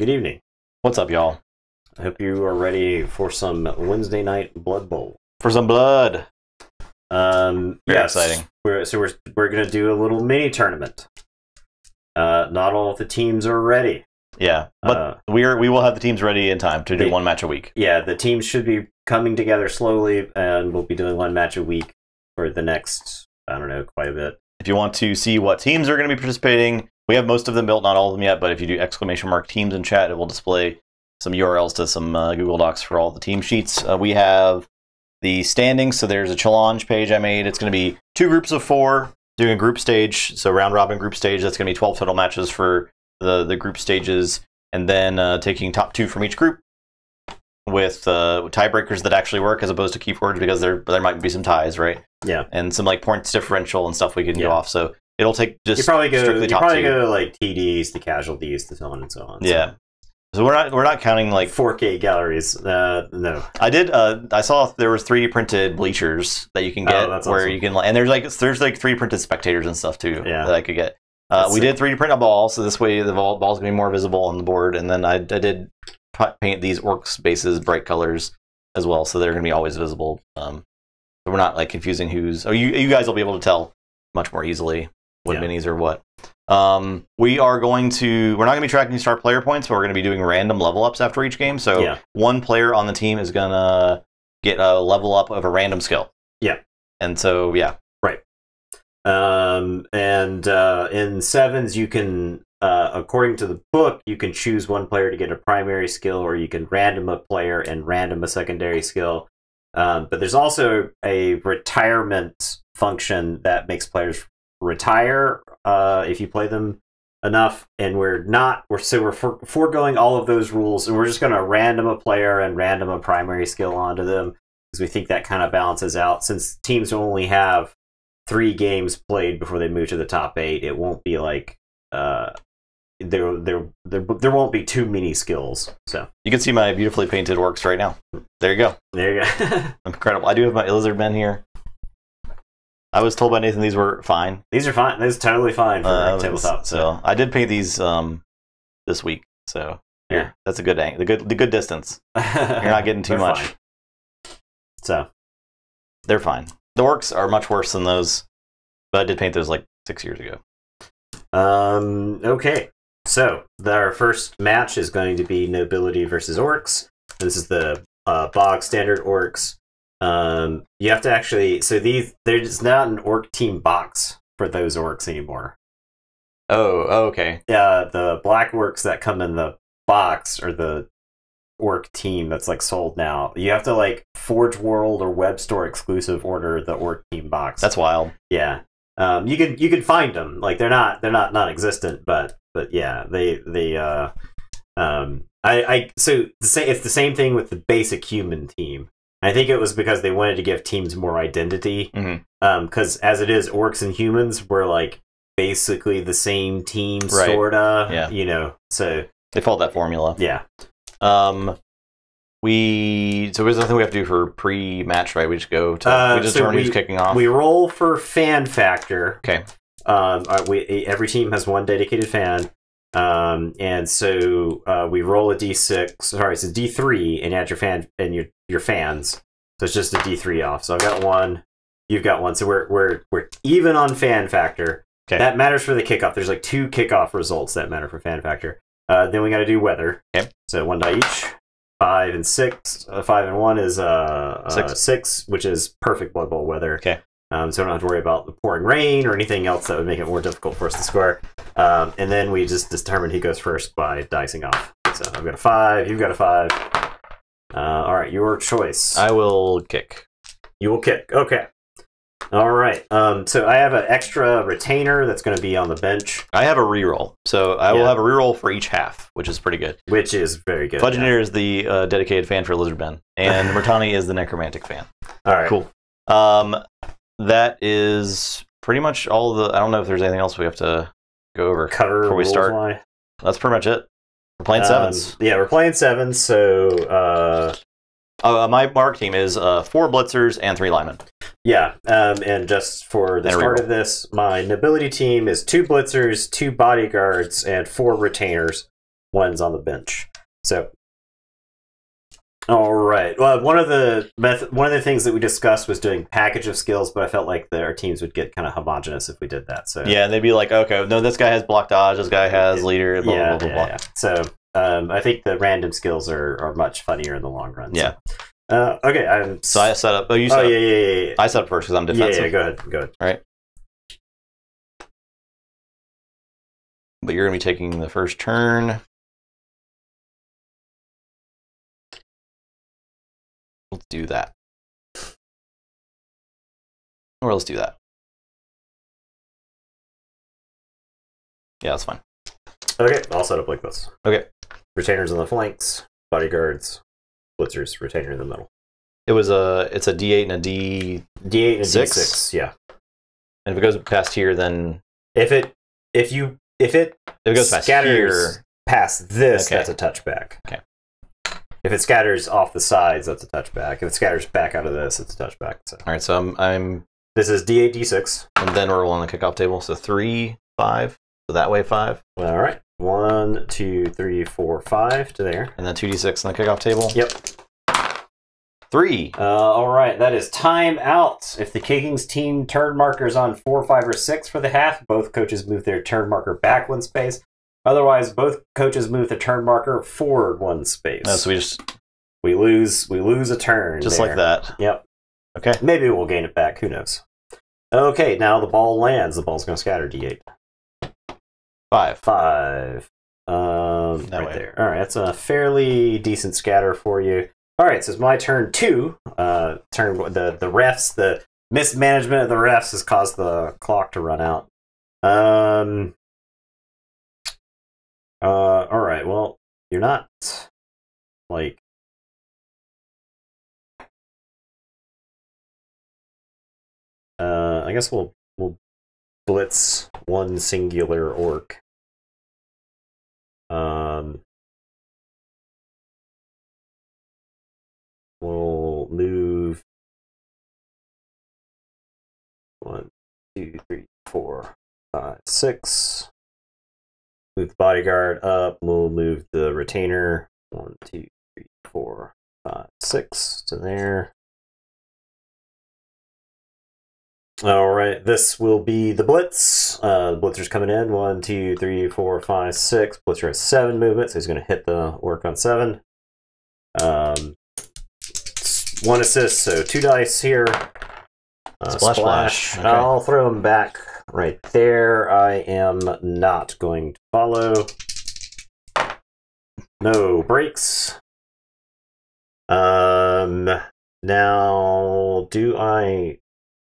Good evening. What's up, y'all? I hope you are ready for some Wednesday night Blood Bowl. For some blood. Um, Very yes, exciting. We're, so we're we're gonna do a little mini tournament. Uh, not all of the teams are ready. Yeah, but Uh, we are we will have the teams ready in time to do They- one match a week. yeah, the teams should be coming together slowly, and we'll be doing one match a week for the next I don't know quite a bit. If you want to see what teams are going to be participating, we have most of them built, not all of them yet. But if you do exclamation mark teams in chat, it will display some URLs to some uh, Google Docs for all the team sheets. Uh, we have the standings. So there's a Challonge page I made. It's going to be two groups of four doing a group stage. So round robin group stage. That's going to be 12 total matches for the the group stages, and then uh, taking top two from each group with uh, tiebreakers that actually work as opposed to keywords because there there might be some ties, right? Yeah. and some like points differential and stuff we can Yeah. go off. So it'll take just you probably go. strictly You top probably two. go like TDs, the casualties, the so on and so on. Yeah. So we're not we're not counting like 4K galleries. Uh, no. I did. Uh, I saw there was 3D printed bleachers that you can Oh, get that's where awesome. you can and there's like there's like three printed spectators and stuff too Yeah. that I could get. Uh, we sick. did 3D print a ball, so this way the ball ball's gonna be more visible on the board. And then I, I did pa- paint these orcs bases bright colors as well, so they're gonna be always visible. Um, so we're not like confusing who's. Oh, you you guys will be able to tell much more easily what Yeah. minis are what. Um, we are going to. We're not going to be tracking star player points, but we're going to be doing random level ups after each game. So Yeah. one player on the team is going to get a level up of a random skill. Yeah. And so yeah, Right. Um, and uh, in sevens, you can, uh, according to the book, you can choose one player to get a primary skill, or you can random a player and random a secondary skill. Um, but there's also a retirement function that makes players retire uh, if you play them enough. And we're not we're so we're for, foregoing all of those rules, and we're just going to random a player and random a primary skill onto them because we think that kind of balances out. Since teams only have three games played before they move to the top eight, it won't be like uh, there there there there won't be too many skills. So you can see my beautifully painted orcs right now. There you go. there you go. Incredible. I do have my lizard men here. I was told by Nathan these were fine. These are fine. This is totally fine for Uh, tabletop. So so I did paint these um this week. So Yeah. that's a good ang- the good the good distance. You're not getting too much. fine. So They're fine. The orcs are much worse than those, but I did paint those like six years ago. Um, okay. So our first match is going to be nobility versus orcs. This is the uh, bog standard orcs. Um, you have to actually so these there's not an orc team box for those orcs anymore. Oh, oh okay. Uh, the black orcs that come in the box or the orc team that's like sold now. You have to like Forge World or Web Store exclusive order the orc team box. That's wild. Yeah. Um, you can you can find them. Like they're not they're not non-existent, but but yeah, they they uh um I I so the same it's the same thing with the basic human team. I think it was because they wanted to give teams more identity. Mhm. Um, because as it is, orcs and humans were like basically the same team, Right. sorta. Yeah. You know. So They followed that formula. yeah. Um, we so there's nothing we have to do for pre-match, right? We just go to Uh, we just so determine who's kicking off. We roll for fan factor. okay. Um, uh, we every team has one dedicated fan, um, and so uh, we roll a d6. Sorry, it's a d3, and add your fan and your your fans. So it's just a d3 off. So I've got one, you've got one. So we're we're we're even on fan factor. Okay. That matters for the kickoff. There's like two kickoff results that matter for fan factor. Uh, then we got to do weather. Okay. So one die each. Five and six. Uh, five and one is uh, uh, Six. six, which is perfect Blood Bowl weather. Okay. Um, so we don't have to worry about the pouring rain or anything else that would make it more difficult for us to score. Um, and then we just determine who goes first by dicing off. So I've got a five, you've got a five. Uh, all right, your choice. I will kick. you will kick. Okay. All right. Um, so I have an extra retainer that's going to be on the bench, I have a reroll, so I will have a reroll for each half, which is pretty good. which is very good. Fudgeneer is the uh, dedicated fan for Lizardmen, and Murtani is the necromantic fan. All right. Cool. Um, that is pretty much all the. I don't know if there's anything else we have to go over. Cover Before we start. That's pretty much it. We're playing Um, sevens. yeah, we're playing sevens. So uh, Uh, my orc team is uh, four blitzers and three linemen. Yeah, um, and just for the And start of this, my nobility team is two blitzers, two bodyguards, and four retainers. one's on the bench. So, all right. Well, one of the method, one of the things that we discussed was doing package of skills, but I felt like the, our teams would get kind of homogenous if we did that. So Yeah, and they'd be like, okay, no, this guy has block dodge, this guy has leader, blah, yeah, blah, blah, yeah, blah. yeah. So um, I think the random skills are, are much funnier in the long run. so. Yeah. Uh, okay. I'm. So I set up, oh, you set oh up. yeah, yeah, yeah, yeah. I set up first because I'm defensive. yeah, yeah, go ahead. Go ahead. All right. But you're going to be taking the first turn. Do that. Or let's do that. Yeah, that's fine. Okay, I'll set up like this. Okay. Retainers on the flanks, bodyguards, blitzers, retainer in the middle. It was a it's a D8 and a D D8 and a Six? D6. Yeah. and if it goes past here then If it if you if it if it goes past scatters here. past this, Okay. that's a touchback. Okay. If it scatters off the sides, that's a touchback. If it scatters back out of this, it's a touchback. So All right, so I'm I'm this is D8, D6. and then we're rolling the kickoff table. So three, five. So that way five. All right. One, two, three, four, five to there. And then two D six on the kickoff table. Yep. Three. Uh, all right, that is time out. If the Kings team turn markers on four, five, or six for the half, both coaches move their turn marker back one space. Otherwise, both coaches move the turn marker forward one space. No, so we just we lose, we lose a turn. just there. like that. Yep. Okay. Maybe we'll gain it back. Who knows? Okay, now the ball lands. The ball's going to scatter D8. Five. Five. Um, That right way. there. All right, that's a fairly decent scatter for you. All right, so it's my turn two. Uh, turn the the refs, the mismanagement of the refs has caused the clock to run out. Um. Uh. All right. Well, you're not like. Uh, I guess we'll we'll blitz one singular orc. Um, we'll move one, two, three, four, five, six. Move the bodyguard up. We'll move the retainer. One, two, three, four, five, six to there. All right, this will be the blitz. Uh, the blitzer's coming in. One, two, three, four, five, six. Blitzer has seven movement, so he's going to hit the orc on seven. Um, one assist, so two dice here. Uh, Splash, splash. Okay. I'll throw him back right there. I am not going to follow. No breaks. Um, now, do I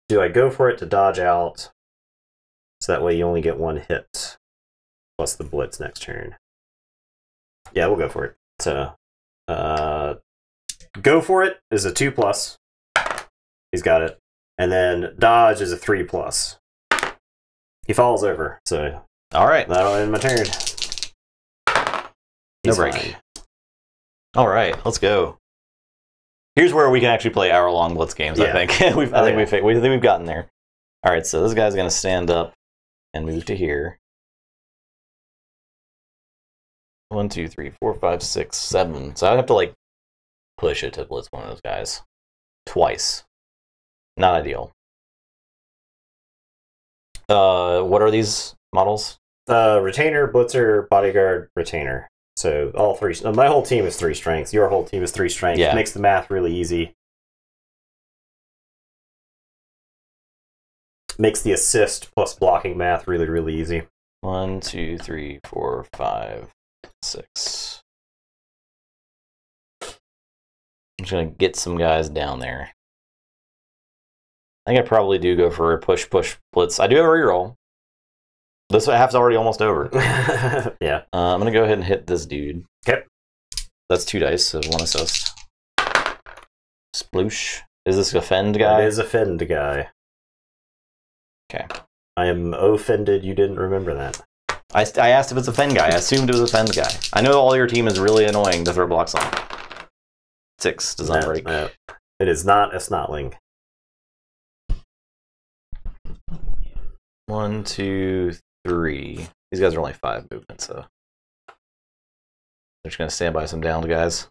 do I go for it to dodge out? So that way you only get one hit plus the blitz next turn. Yeah, we'll go for it. So, uh, go for it is a two plus. He's got it, and then dodge is a three plus. He falls over, so All right. that'll end my turn. No break. fine. All right. Let's go. Here's where we can actually play hour long blitz games. I think we've. I Oh, think yeah. we've. We think we've gotten there. All right. So this guy's gonna stand up and move to here. One, two, three, four, five, six, seven. So I'd have to like push it to blitz one of those guys twice. Not ideal. Uh, what are these models? Uh, retainer, blitzer, bodyguard, retainer. So all three. uh, My whole team is three strengths. Your whole team is three strengths. Yeah. Makes the math really easy. Makes the assist plus blocking math really, really easy. One, two, three, four, five, six. I'm just gonna get some guys down there. I think I probably do go for a push, push, blitz. I do have a reroll. This half's already almost over. yeah. Uh, I'm gonna go ahead and hit this dude. Okay. That's two dice, so one assist. Sploosh. Is this a offend guy? That is offend guy. Okay. I am offended you didn't remember that. I, I asked if it's a Fen guy. I assumed it was a Fen guy. I know all your team is really annoying to throw blocks on. Six does not No, break. no. It is not a snotling. One, two, three. These guys are only five movements, so They're just gonna stand by some downed guys.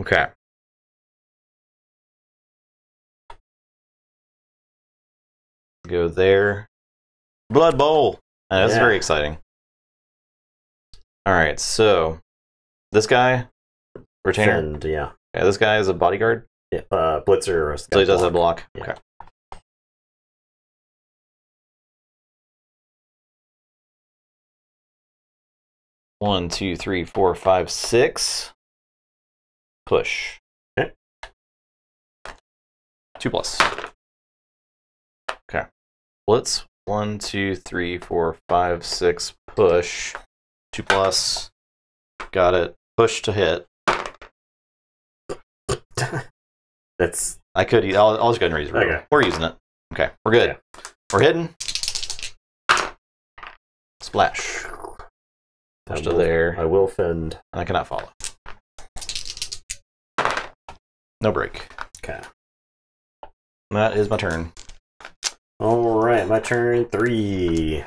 Okay. Go there. Blood Bowl. Uh, that's Yeah. very exciting. All right, so this guy, retainer. Yeah, Okay, this guy is a bodyguard, yeah uh, Blitzer. so he does have block. Yeah. Okay. One, two, three, four, five, six. Push. Okay. Two plus. Okay. Blitz. One, two, three, four, five, six. Push. Two plus. Got it. Push to hit. That's I could. I'll, I'll just go ahead and raise it. Okay. We're using it. Okay, we're good. We're hitting. Splash. I Push to will- there. I will fend. I cannot follow. No break. Okay. That is my turn. All right, my turn. Three.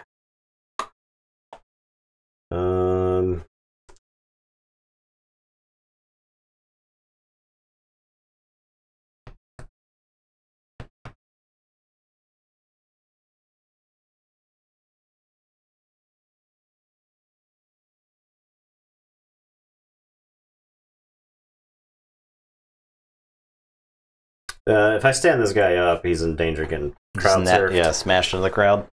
Uh, if I stand this guy up, he's in danger of getting crowd surfed. yeah, smashed into the crowd.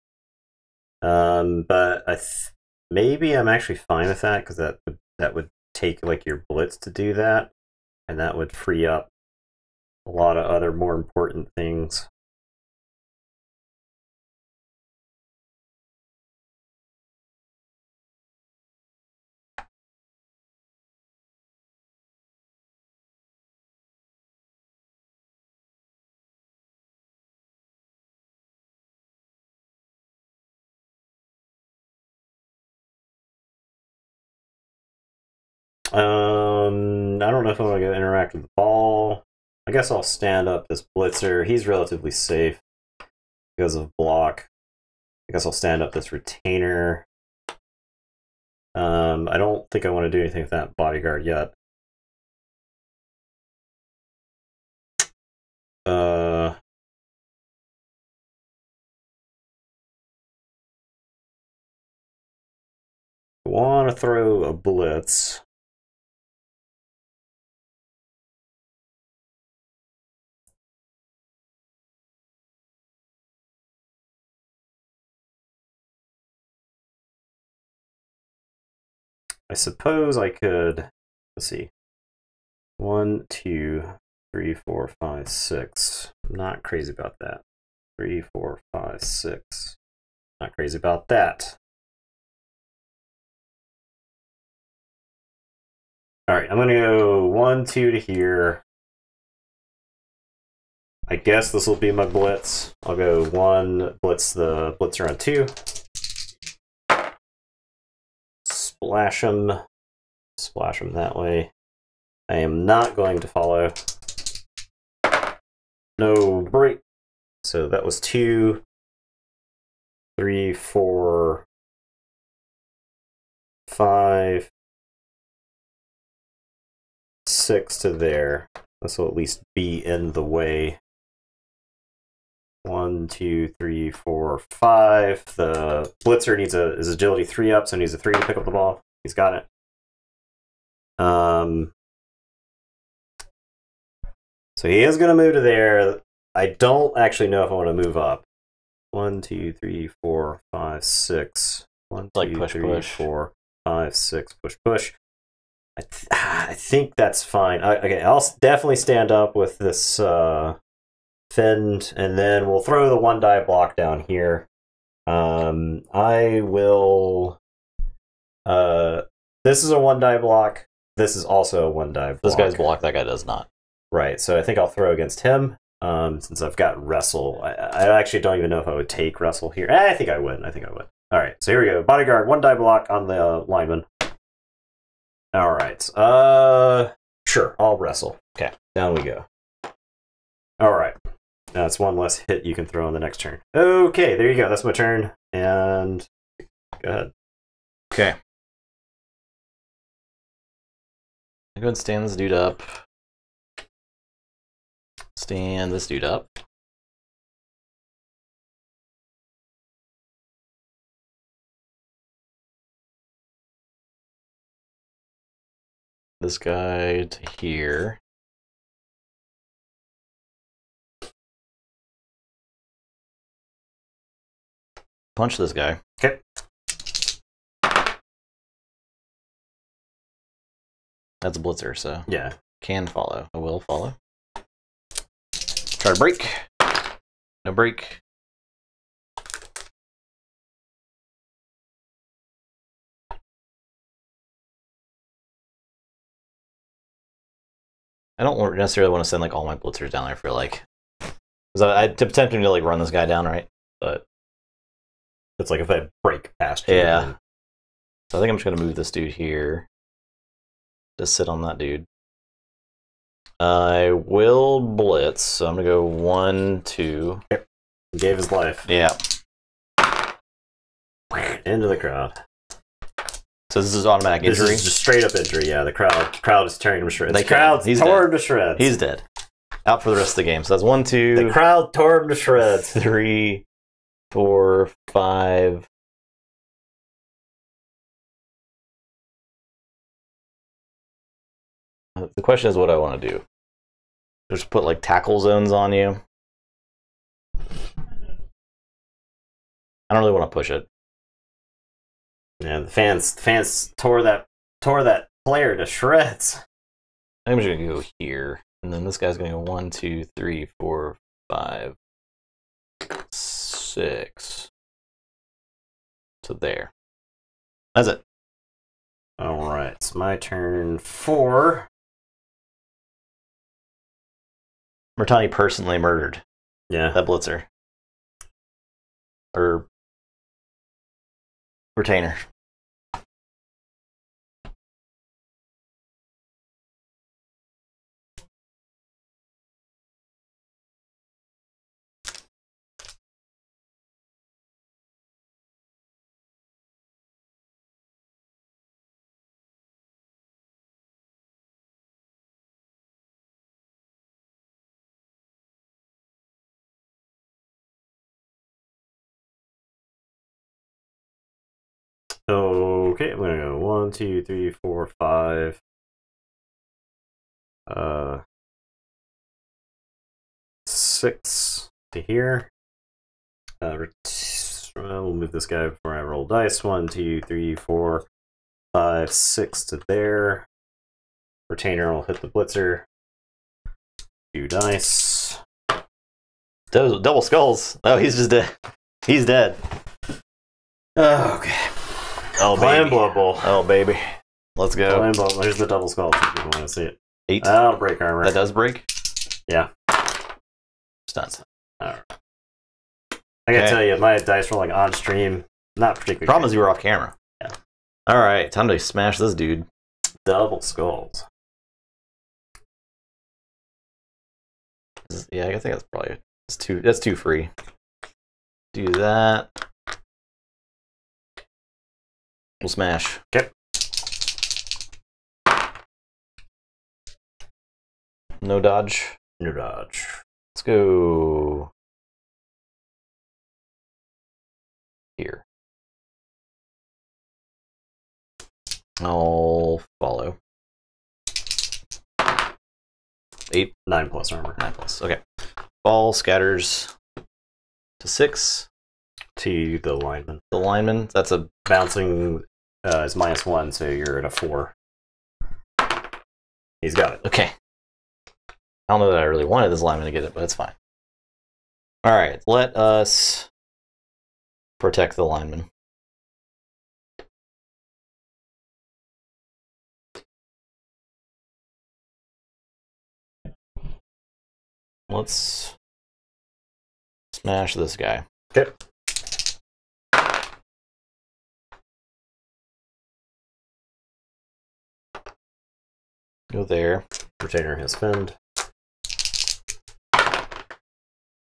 Um, but I th- maybe I'm actually fine with that because that would that would take like your blitz to do that, and that would free up a lot of other more important things. Know if I want to interact with the ball. I guess I'll stand up this blitzer. He's relatively safe because of block. I guess I'll stand up this retainer. Um, I don't think I want to do anything with that bodyguard yet. Uh, I want to throw a blitz. I suppose I could. Let's see. One, two, three, four, five, six. I'm not crazy about that. Three, four, five, six. Not crazy about that. All right, I'm gonna go one, two to here. I guess this will be my blitz. I'll go one, blitz the blitzer on two. Splash them. Splash them that way. I am not going to follow. No break. So that was two, three, four, five, six to there. This will at least be in the way. One, two, three, four, five. The blitzer needs a is agility three up, so he needs a three to pick up the ball. He's got it. Um, so he is going to move to there. I don't actually know if I want to move up. One, two, three, four, five, six. One, Like two, push, three, push. four, five, six. Push, push. I, th- I think that's fine. I, okay, I'll definitely stand up with this uh, fend, and then we'll throw the one die block down here. Um, I will. Uh, this is a one die block. This is also a one die block. This guy's blocked. That guy does not. Right, so I think I'll throw against him. Um, since I've got wrestle, I, I actually don't even know if I would take wrestle here. Eh, I think I would. I think I would. All right, so here we go. Bodyguard, one die block on the uh, lineman. All right. Uh, sure. I'll wrestle. Okay. Down we go. All right. That's one less hit you can throw on the next turn. Okay, there you go. That's my turn. And go ahead. Okay. go ahead and stand this dude up. Stand this dude up. This guy to here. Punch this guy. Okay. That's a blitzer, so Yeah. can follow. I will follow. Try to break. No break. I don't necessarily want to send like all my blitzers down there. I feel like, because I, I'm tempting to like run this guy down, right? But It's like if I break past you. Yeah. then- so I think I'm just gonna move this dude here. Just sit on that dude. I will blitz, so I'm gonna go one, two. He gave his life. Yeah. Into the crowd. So this is automatic This injury. This is just straight up injury. Yeah, the crowd crowd is tearing him to shreds. The crowd's He's tore dead. him to shreds. He's dead. Out for the rest of the game. So that's one, two, the crowd tore him to shreds. three, four, five. Uh, The question is what I want to do. Just put like tackle zones on you. I don't really want to push it. Yeah, the fans the fans tore that tore that player to shreds. I'm just gonna go here, and then this guy's gonna go one, two, three, four, five, six. To there. That's it. All right, it's my turn. Four. Mertani personally murdered Yeah, that blitzer. Or retainer. One, two, three, four, five. Uh, six to here. Uh, we'll move this guy before I roll dice. One, two, three, four, five, six to there. Retainer will hit the blitzer. Two dice. Double, double skulls. Oh, he's just dead. He's dead. Okay. Oh, Plan baby. blood bowl. Oh, baby. Let's go. Plan blood. There's the double skull. If you want to see it. Eight. Oh, break armor. that does break? Yeah. Stuns. I gotta Okay. tell you, my dice were like on stream, not particularly. Problem is you were off camera. Yeah. All right, time to smash this dude. double skulls. Is- Yeah, I think that's probably it's too. That's too free. Do that. We'll smash. Okay. No dodge. No dodge. Let's go here. I'll follow. Eight, Nine plus armor. nine plus. Okay. Ball scatters to six. To the lineman. The lineman. That's a Bouncing uh, is minus one, so you're at a four. He's got it. okay. I don't know that I really wanted this lineman to get it, but it's fine. All right, let us protect the lineman. Let's smash this guy. Okay. Go there. Retainer has fend.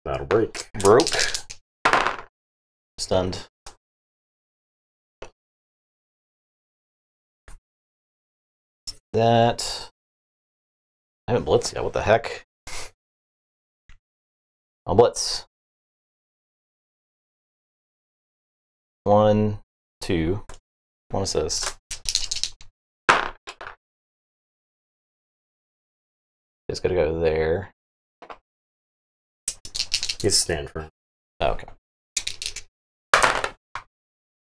That'll break. Broke. Stunned. That. I haven't blitzed yet. What the heck? I'll blitz. One, two, one assist. Just gonna go there. It's stand firm. Oh, okay.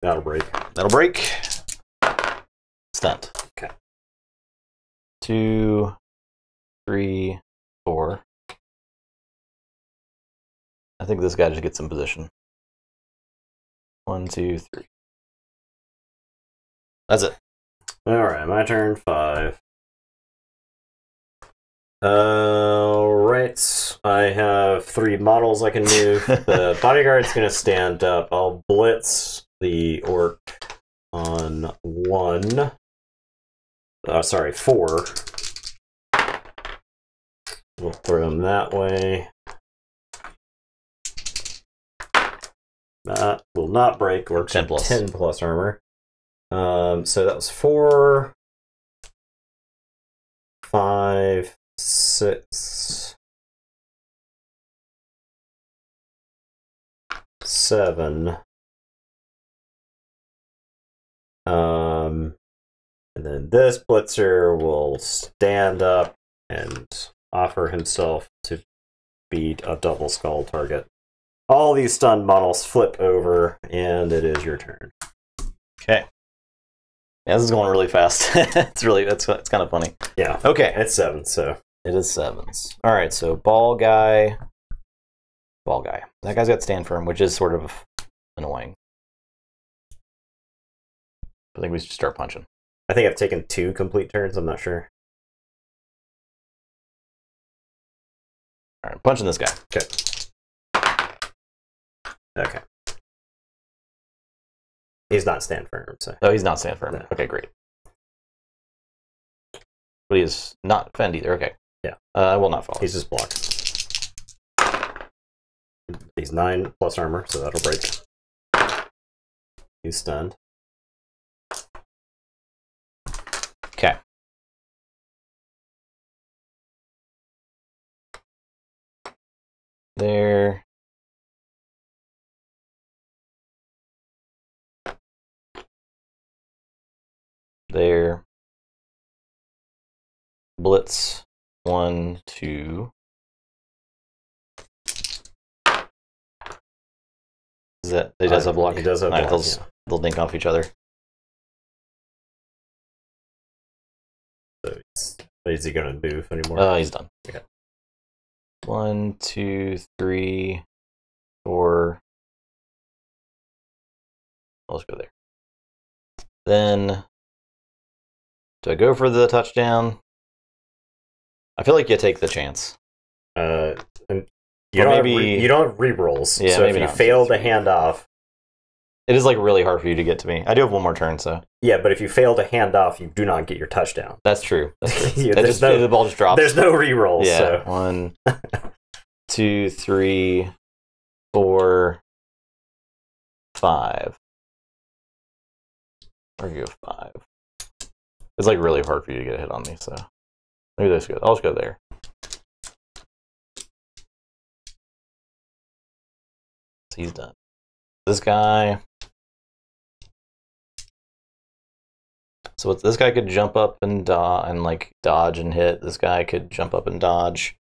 That'll break. That'll break. Stunt. Okay. Two, three, four. I think this guy just gets in position. One, two, three. That's it. Alright, my turn. Five. Alright. I have three models I can move. the bodyguard's gonna stand up. I'll blitz the orc on one. Uh, sorry, four. We'll throw him that way. That will not break. Orcs 10 plus. 10 plus armor. Um, so that was four, five, six, seven. Um, and then this blitzer will stand up and offer himself to beat a double skull target. All these stun models flip over, and it is your turn. Okay. Yeah, this is going really fast. it's really that's it's kind of funny. Yeah, Okay, it's seven, so it is sevens. All right, so ball guy, ball guy. That guy's got stand firm, which is sort of annoying. I think we should start punching. I think I've taken two complete turns. I'm not sure. All right, punching this guy. Okay. Okay. He's not stand firm, so Oh, he's not stand firm. No. Okay, great. But he is not fend either. Okay. Yeah. Uh, I will not follow. he's just blocked. He's nine plus armor, so that'll break. He's stunned. Okay. There. There. Blitz. One, two. Is that he does Uh, have block? He does have Alright, block, they'll, yeah. they'll dink off each other. So is he gonna move anymore? Oh, he's done. Okay. One, two, three, four. Let's go there. Then, do I go for the touchdown? I feel like you take the chance. Uh, and you Or don't maybe- have re- you don't have re-rolls. Yeah, so if you not. fail to hand off, It is like really hard for you to get to me. I do have one more turn, so yeah, but if you fail to hand off, you do not get your touchdown. that's true. That's true. Yeah, That just, no- the ball just drops. There's no re-rolls. yeah. So One, two, three, four, five. Or go five. It's like really hard for you to get a hit on me, so maybe that's good. I'll just go there. So he's done. This guy. So this guy could jump up and do- and like dodge and hit. This guy could jump up and dodge.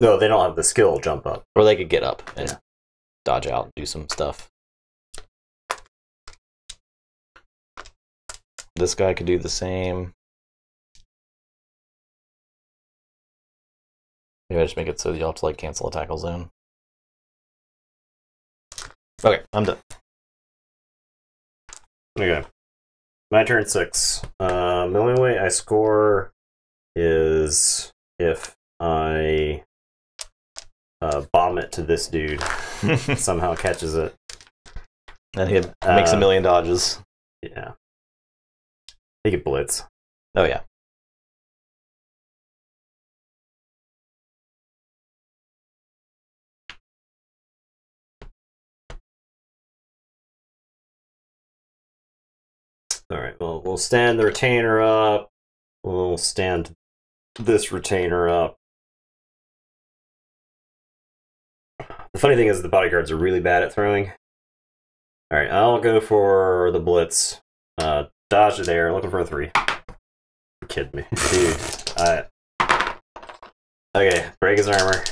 no, they don't have the skill jump up. Or they could get up and Yeah. dodge out, do some stuff. This guy could do the same. Maybe I just make it so you have to like cancel a tackle zone. Okay, I'm done. Okay. My turn six. Um, the only way I score is if I uh, bomb it to this dude. Somehow catches it. and he makes a Uh, million dodges. Yeah. He could blitz. Oh yeah. All right. Well, we'll stand the retainer up. We'll stand this retainer up. The funny thing is, the bodyguards are really bad at throwing. All right, I'll go for the blitz. Uh, dodge it there, looking for a three. You're kidding me, dude. I... Okay, break his armor.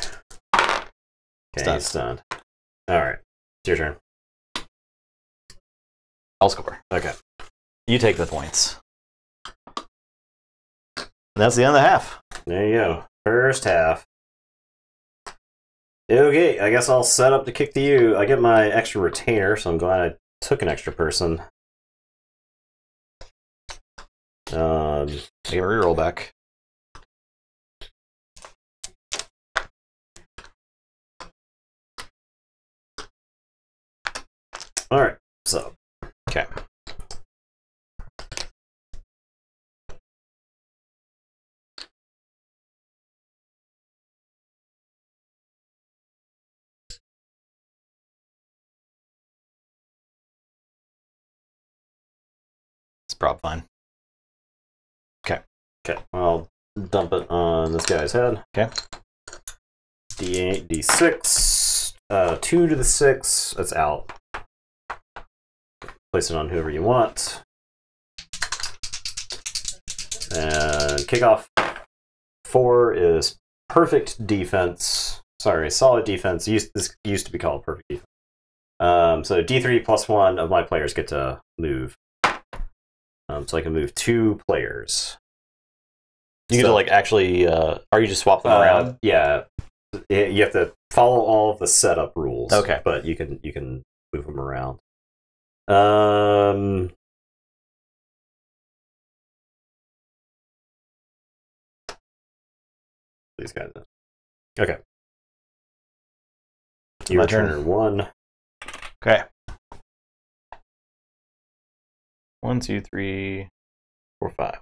Okay, Stunned. he's stunned. All right, it's your turn. I'll score. Okay. You take the points. That's the end of the half. There you go. First half. Okay, I guess I'll set up to kick to you. I get my extra retainer, so I'm glad I took an extra person. Um, I give a reroll back. all right, so Okay. It's prob fine. okay, Okay. I'll dump it on this guy's head. Okay. D8, D6, uh, two to the six. That's out. Place it on whoever you want. And kickoff four is perfect defense. Sorry, solid defense. Used this used to be called perfect defense. Um, so D three plus one of my players get to move. Um, so I can move two players. You get to like actually, uh, or you just swap them Uh, around. Yeah, you have to follow all of the setup rules. Okay. but you can you can move them around. Um. These guys. Okay. Your turn. turn. One. Okay. One, two, three, four, five.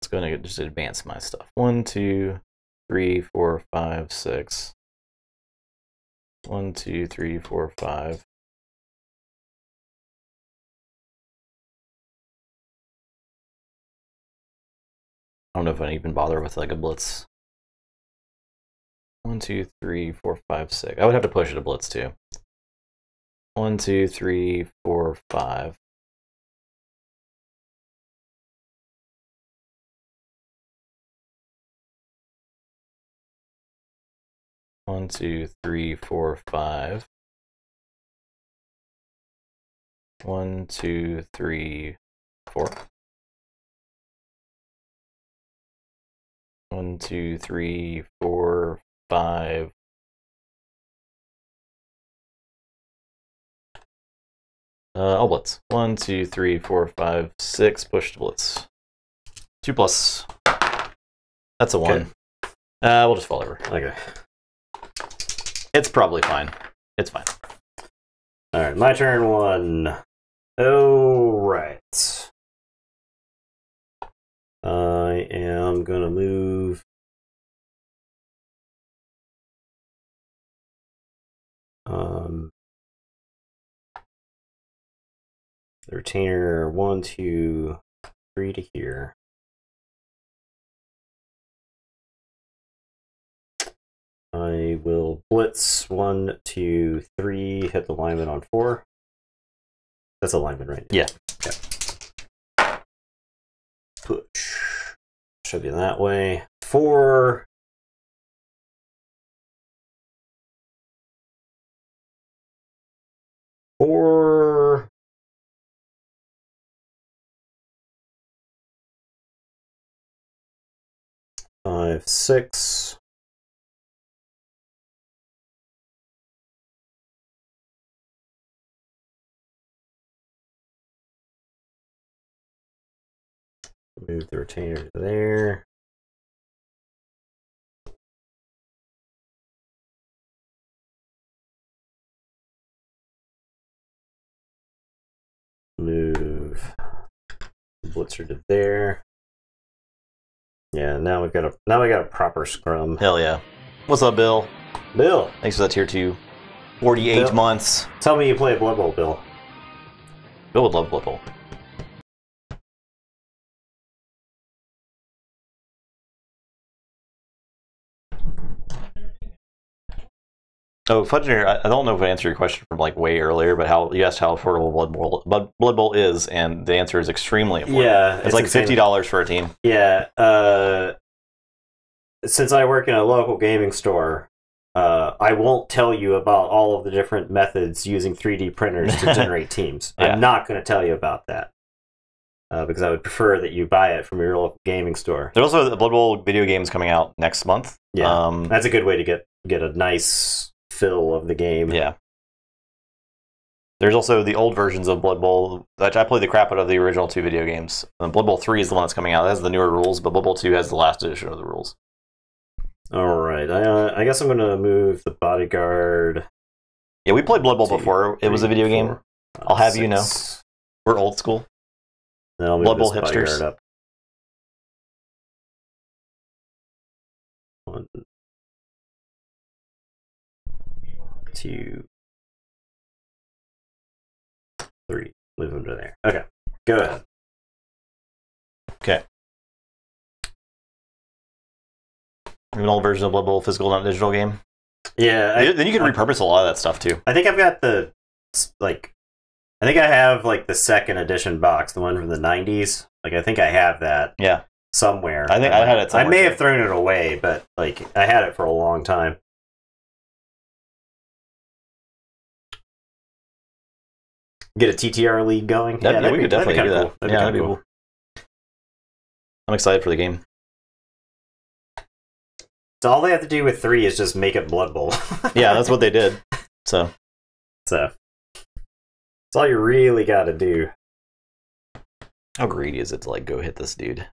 Let's go and just advance my stuff. One, two, three, four, five, six. One, two, three, four, five. I don't know if I even bother with like a blitz. One, two, three, four, five, six. I would have to push it a blitz too. One, two, three, four, five. One, two, three, four, five. One, two, three, four. One, two, three, four, five. Uh, I'll blitz. One, two, three, four, five, six. Push to blitz. Two plus. That's a one. Okay. Uh, we'll just fall over. Okay. It's probably fine. It's fine. All right, my turn. One. Oh right. I am gonna move. Um, the retainer one, two, three to here. I will blitz one, two, three, hit the lineman on four. That's a lineman, right? Yeah. Okay. Push. Shove you that way. Four. Four. Five, six. Move the retainer to there. Move the blitzer to there. Yeah, now we've got a now we got a proper scrum. Hell yeah. What's up, Bill? Bill, Thanks for that tier two. 48 Bill. months. tell me you play Blood Bowl, Bill. Bill would love Blood Bowl. Oh, Fudge I I don't know if I answered your question from like way earlier, but how you asked how affordable Blood Bowl, Blood, Bowl is, and the answer is extremely affordable. Yeah, it's, like fifty dollars for a team. Yeah. Uh, since I work in a local gaming store, uh, I won't tell you about all of the different methods using 3D printers to generate teams. Yeah. I'm not going to tell you about that uh, because I would prefer that you buy it from your local gaming store. There's also the Blood Bowl video games coming out next month. Yeah, Um, that's a good way to get get a nice fill of the game. yeah. There's also the old versions of Blood Bowl, which I played the crap out of the original two video games. Uh, Blood Bowl 3 is the one that's coming out. That has the newer rules, but Blood Bowl 2 has the last edition of the rules. All right. I, uh, I guess I'm going to move the bodyguard. Yeah, we played Blood Bowl Two, before it was a three, video game. four, five, I'll have you know. We're old school. Blood Bowl hipsters. Two, three. Leave them to there. Okay, go ahead. Okay. An old version of Blood Bowl physical, not digital game. Yeah, I, then you can repurpose a lot of that stuff too. I think I've got the like. I think I have like the second edition box, the one from the '90s. Like I think I have that Yeah. somewhere. I think I had it I may too. have thrown it away, but like I had it for a long time. Get a TTR league going. That- yeah, that'd we be- could definitely that'd do that. cool. yeah, That'd that'd be be cool. I'm excited for the game. So all they have to do with three is just make it Blood Bowl. Yeah, that's what they did. So so. That's all you really got to do. how greedy is it to like go hit this dude?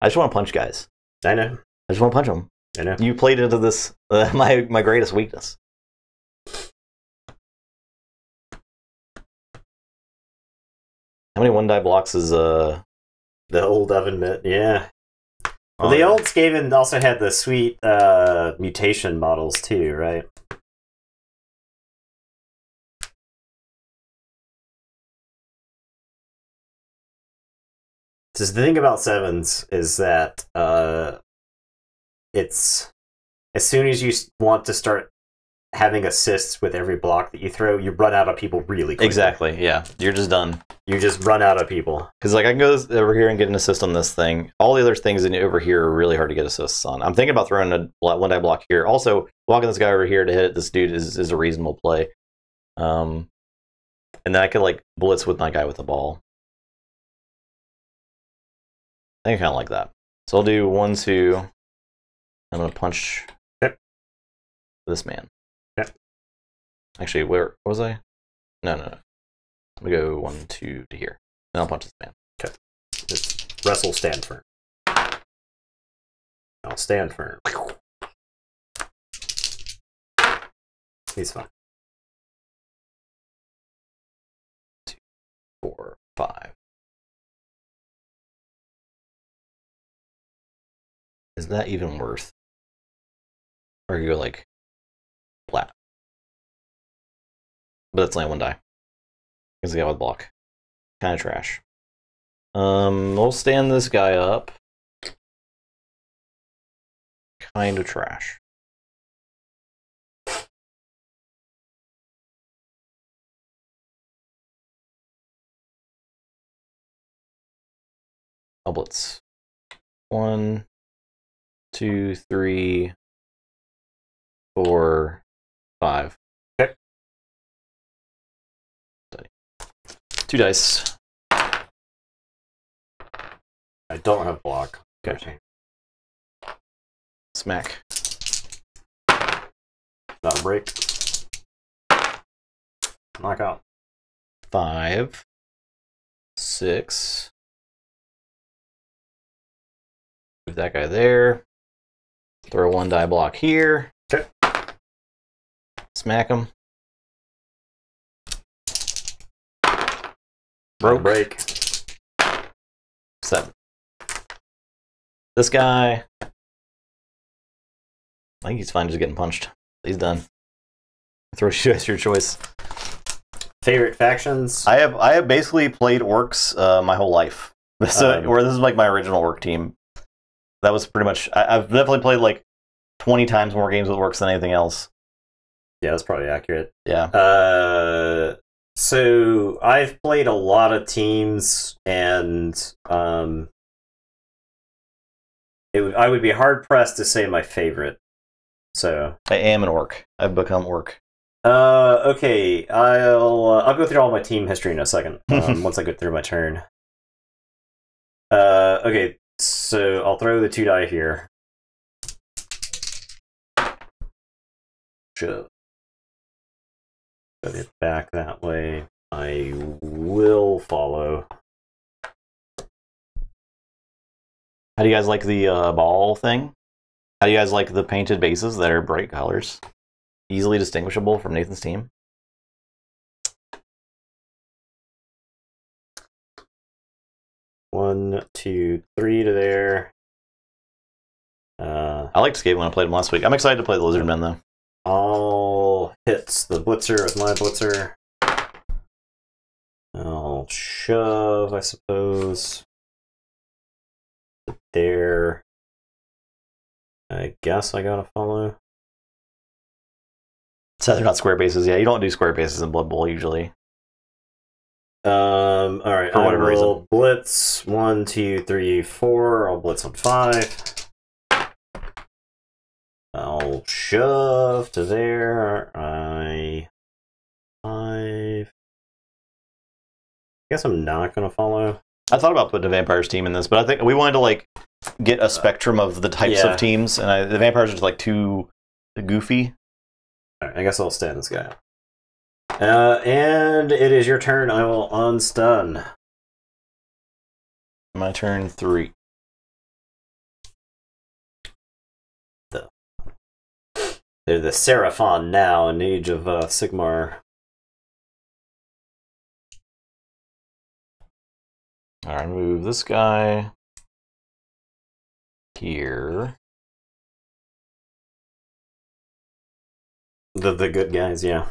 I just want to punch guys. I know. I just want to punch them. I know. You played into this uh, my my greatest weakness. How many one die blocks is uh? The old oven mitt, yeah. Well, the old Skaven also had the sweet uh, mutation models too, right? Just the thing about sevens is that uh, it's as soon as you want to start having assists with every block that you throw, you run out of people really quickly. exactly. Yeah, you're just done. You just run out of people. Because like I can go over here and get an assist on this thing. All the other things in over here are really hard to get assists on. I'm thinking about throwing a one die block here. Also, walking this guy over here to hit this dude is, is a reasonable play. Um, and then I could like blitz with my guy with the ball. I think I kind of like that. So I'll do one, two. I'm gonna punch Yep. this man. Actually, where was I? No, no, no. I'm gonna go one, two to here. Then I'll punch this man. Okay. Just wrestle stand firm. I'll stand firm. He's fine. four, five. Is that even worth? Or you like flat. But that's only one die. Because the guy with block. Kind of trash. Um, we'll stand this guy up. Kind of trash. I'll. One, two, three, four, five. Two dice. I don't have block. Okay. Smack. Not a break. Knockout. Five. Six. Move that guy there. Throw one die block here. Okay. Smack him. Not a Broke. break. Seven. This guy. I think he's fine just getting punched. He's done. Throw you guys your choice. Favorite factions? I have I have basically played orcs uh, my whole life. So, Um, or this is like my original orc team. That was pretty much. I, I've definitely played like twenty times more games with orcs than anything else. Yeah, that's probably accurate. Yeah. Uh, so I've played a lot of teams, and um, it I would be hard pressed to say my favorite. So, I am an orc. I've become orc. uh, okay, I'll uh, I'll go through all my team history in a second. Um, once I get through my turn. Uh, okay, so I'll throw the two die here. Shove. Put it back that way. I will follow. How do you guys like the uh, ball thing? How do you guys like the painted bases that are bright colors? Easily distinguishable from Nathan's team? One, two, three to there. Uh, I liked Skaven when I played him last week. I'm excited to play the Lizardmen, though. All hits the blitzer with my blitzer. I'll shove, I suppose. There. I guess I gotta follow. So they're not square bases. Yeah, you don't do square bases in Blood Bowl usually. Um, all right. For whatever I will reason. blitz one, two, three, four. I'll blitz on five. I'll shove to there. I five. guess I'm not gonna follow. I thought about putting a Vampires team in this, but I think we wanted to like get a spectrum of the types yeah. of teams, and I, the Vampires are just like too goofy. Right, I guess I'll stand this guy. Uh, and it is your turn. I will unstun. My turn three. They're the Seraphon now in Age of uh, Sigmar. All right, move this guy here. The the good guys, yeah.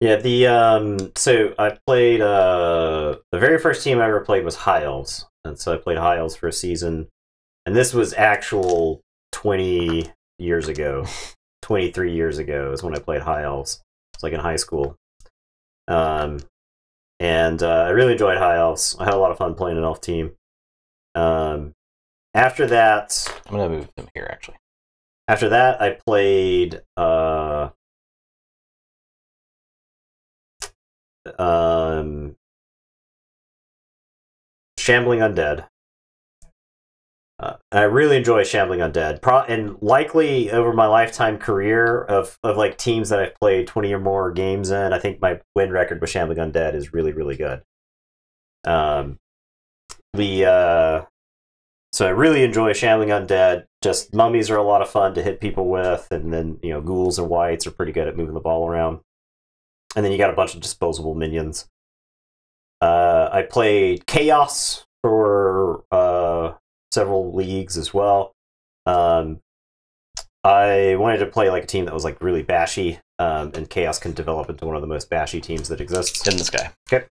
Yeah, the um so I played uh the very first team I ever played was High Elves. And so I played High Elves for a season. And this was actual twenty years ago. Twenty three years ago is when I played High Elves. It's like in high school. Um and uh, I really enjoyed High Elves. I had a lot of fun playing an elf team. Um after that I'm gonna move them here actually. after that, I played uh, um, Shambling Undead. Uh, I really enjoy Shambling Undead, Pro- and likely over my lifetime career of, of like teams that I've played twenty or more games in, I think my win record with Shambling Undead is really really good. Um, the uh, so I really enjoy Shambling Undead. Just mummies are a lot of fun to hit people with, and then you know ghouls and wights are pretty good at moving the ball around. And then you got a bunch of disposable minions. Uh, I played Chaos several leagues as well. Um, I wanted to play like a team that was like really bashy, um, and Chaos can develop into one of the most bashy teams that exists. In this guy. Okay.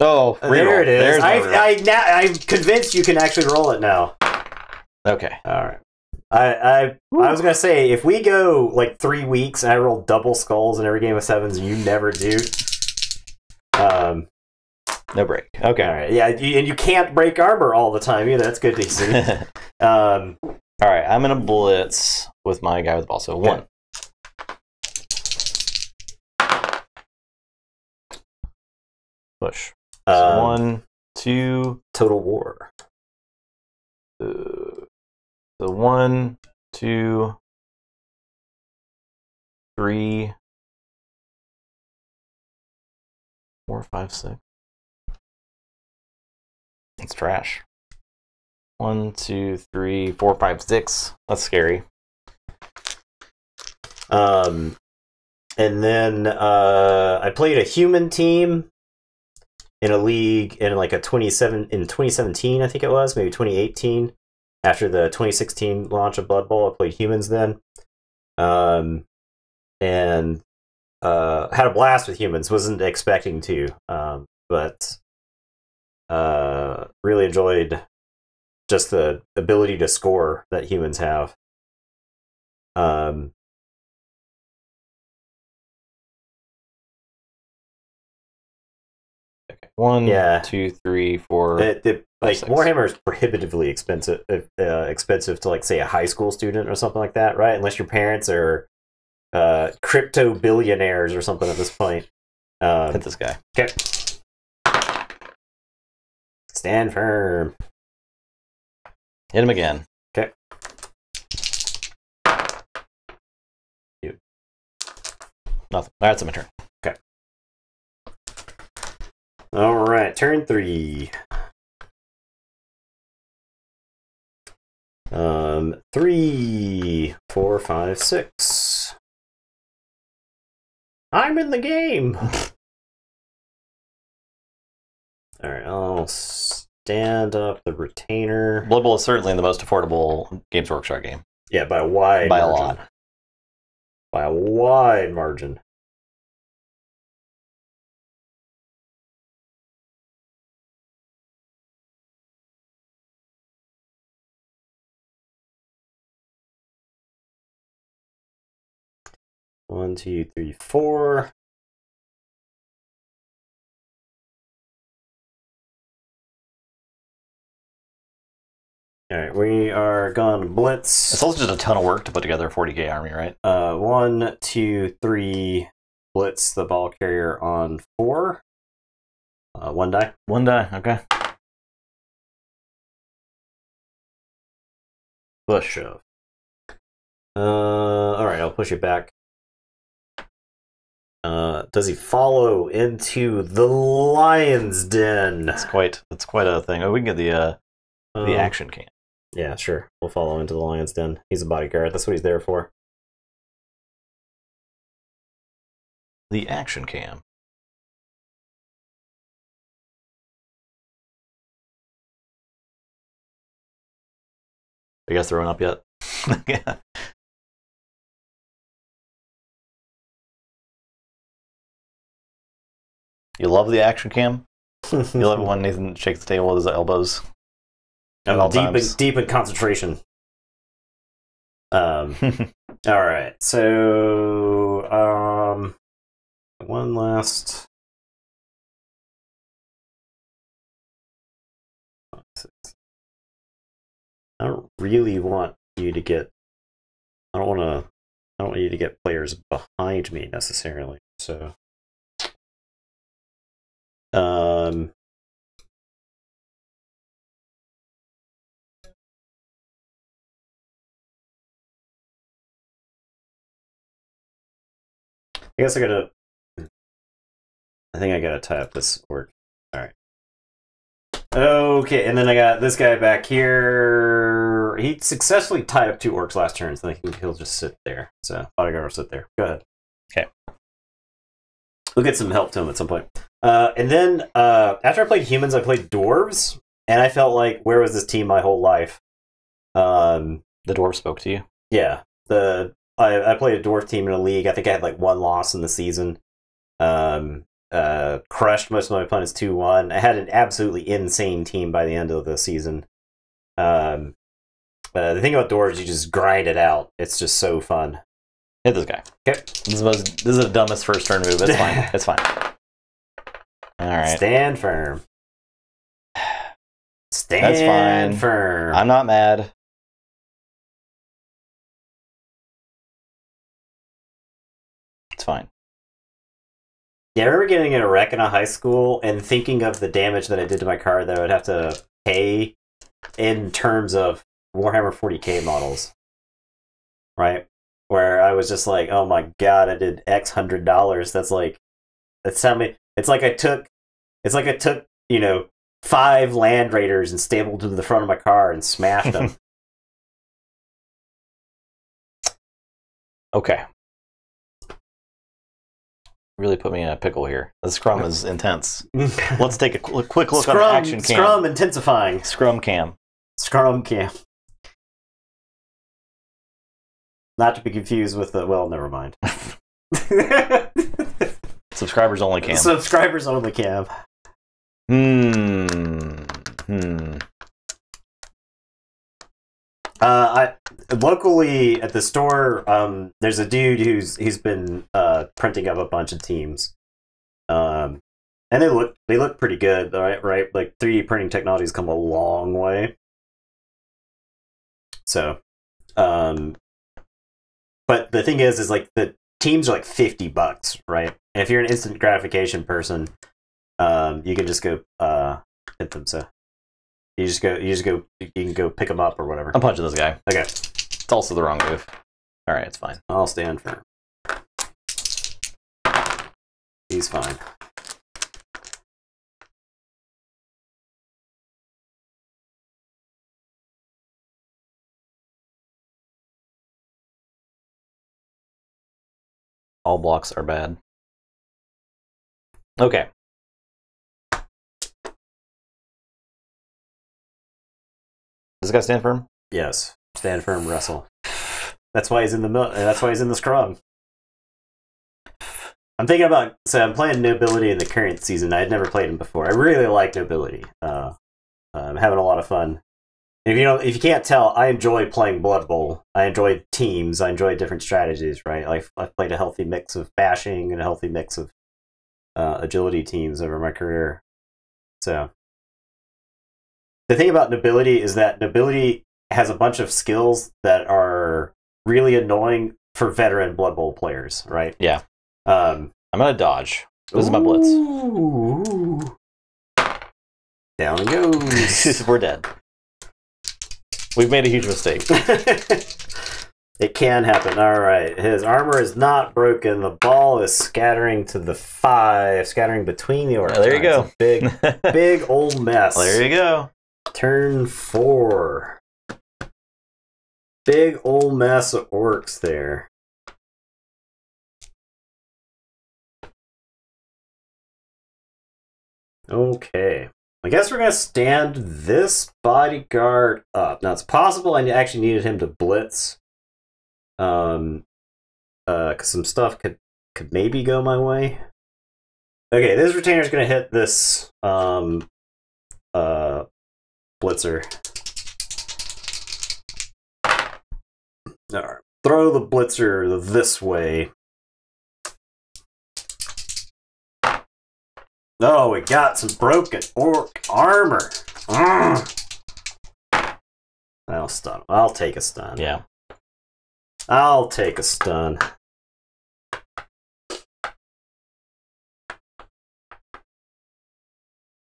Oh, there it is. I. I, now, I'm convinced you can actually roll it now. Okay. All right. I I I was gonna say if we go like three weeks and I roll double skulls in every game of sevens and you never do, um, No break. Okay. all right, yeah, you, and you can't break armor all the time either. That's good to see. Um, All right, I'm gonna blitz with my guy with the ball. So one. Push. So um, one, two, total war. uh, so one, two, three, four, five, six. It's trash. One, two, three, four, five, six. That's scary. Um, and then uh, I played a human team in a league in like a 27 in 2017, I think it was, maybe 2018. After the 2016 launch of Blood Bowl, I played humans then, um, and uh, had a blast with humans. wasn't expecting to, um, but uh, really enjoyed just the ability to score that humans have. Um. One, yeah. two, three, four. It, it, like six. Warhammer is prohibitively expensive, uh, uh, expensive to like say a high school student or something like that, right? Unless your parents are uh, crypto billionaires or something at this point. Um, Hit this guy. Okay stand firm. Hit him again. Okay. Nothing. That's my turn. Okay. All right, turn three. Um, three, four, five, six. I'm in the game. All right, I'll stand up the retainer. Blood Bowl is certainly the most affordable Games Workshop game. Yeah, by a wide By a lot. By a wide margin. One, two, three, four. All right, we are to blitz. It's also just a ton of work to put together a 40k army, right? Uh, one, two, three. Blitz the ball carrier on four. Uh, one die. One die. Okay. Push. Shove. Uh, all right, I'll push it back. Uh, does he follow into the lion's den? That's quite. That's quite a thing. Oh, we can get the uh, the Um, action can. Yeah, sure. We'll follow into the lion's den. He's a bodyguard. That's what he's there for. The action cam. Are you guys throwing up yet? yeah. You love the action cam? You love it when Nathan shakes the table with his elbows. At I'm all deep in, deep in concentration. Um. all right. So, um, one last. I don't really want you to get. I don't want to. I don't want you to get players behind me necessarily. So. Um. I guess I gotta. I think I gotta tie up this orc. Alright. Okay, and then I got this guy back here. He successfully tied up two orcs last turn, so I think he'll just sit there. So, bodyguard will sit there. Go ahead. Okay. We'll get some help to him at some point. Uh, and then, uh, after I played humans, I played dwarves, and I felt like, where was this team my whole life? Um, The dwarf spoke to you. yeah, the I, I played a dwarf team in a league. I think I had like one loss in the season. Um, uh, crushed most of my opponents two one. I had an absolutely insane team by the end of the season. Um, uh, the thing about dwarves, you just grind it out. It's just so fun. Hit this guy. Okay. This is, the most, this is the dumbest first turn move. It's fine. It's fine. All right. Stand firm. Stand That's fine. firm. I'm not mad. Fine. Yeah, I remember getting in a wreck in a high school and thinking of the damage that I did to my car that I would have to pay in terms of Warhammer 40k models. Right? Where I was just like, oh my god, I did X hundred dollars. That's like, that's how many. It's like I took, it's like I took, you know, five Land Raiders and stapled them to the front of my car and smashed them. Okay. Really put me in a pickle here. The scrum is intense. Let's take a qu- quick look Scrum, on action cam. Scrum intensifying. Scrum cam. Scrum cam. Not to be confused with the. Well, never mind. Subscribers only cam. Subscribers only cam. Hmm. Hmm. Uh, I locally at the store, um, there's a dude who's he's been uh printing up a bunch of teams. Um, and they look they look pretty good, right? Right, like 3D printing technology's come a long way. So, um, but the thing is, is like the teams are like fifty bucks, right? And if you're an instant gratification person, um, you can just go uh hit them. So you just go, you just go, you can go pick them up or whatever. I'm punching this guy. Okay, It's also the wrong move. All right, it's fine. I'll stand firm. He's fine. All blocks are bad. Okay. This guy stand firm? Yes, stand firm, wrestle. That's why he's in the mil- That's why he's in the scrum. I'm thinking about. So I'm playing Nobility in the current season. I had never played him before. I really like Nobility. Uh, I'm having a lot of fun. If you know, if you can't tell, I enjoy playing Blood Bowl. I enjoy teams. I enjoy different strategies. Right, I've, I've played a healthy mix of bashing and a healthy mix of uh, agility teams over my career. So the thing about Nobility is that Nobility has a bunch of skills that are really annoying for veteran Blood Bowl players, right? Yeah. Um, I'm gonna dodge. This is my blitz. Ooh. Down it goes. We're dead. We've made a huge mistake. it can happen. All right. His armor is not broken. The ball is scattering to the five, scattering between the orcs. there you go. Big, big old mess. there you go. Turn four. Big old mess of orcs there. Okay. I guess we're going to stand this bodyguard up. Now, it's possible I actually needed him to blitz. Um, uh, cause some stuff could, could maybe go my way. Okay, this retainer's going to hit this, um, uh, blitzer. Alright. Throw the blitzer this way. Oh, we got some broken orc armor. Mm. I'll stun. I'll take a stun. Yeah. I'll take a stun.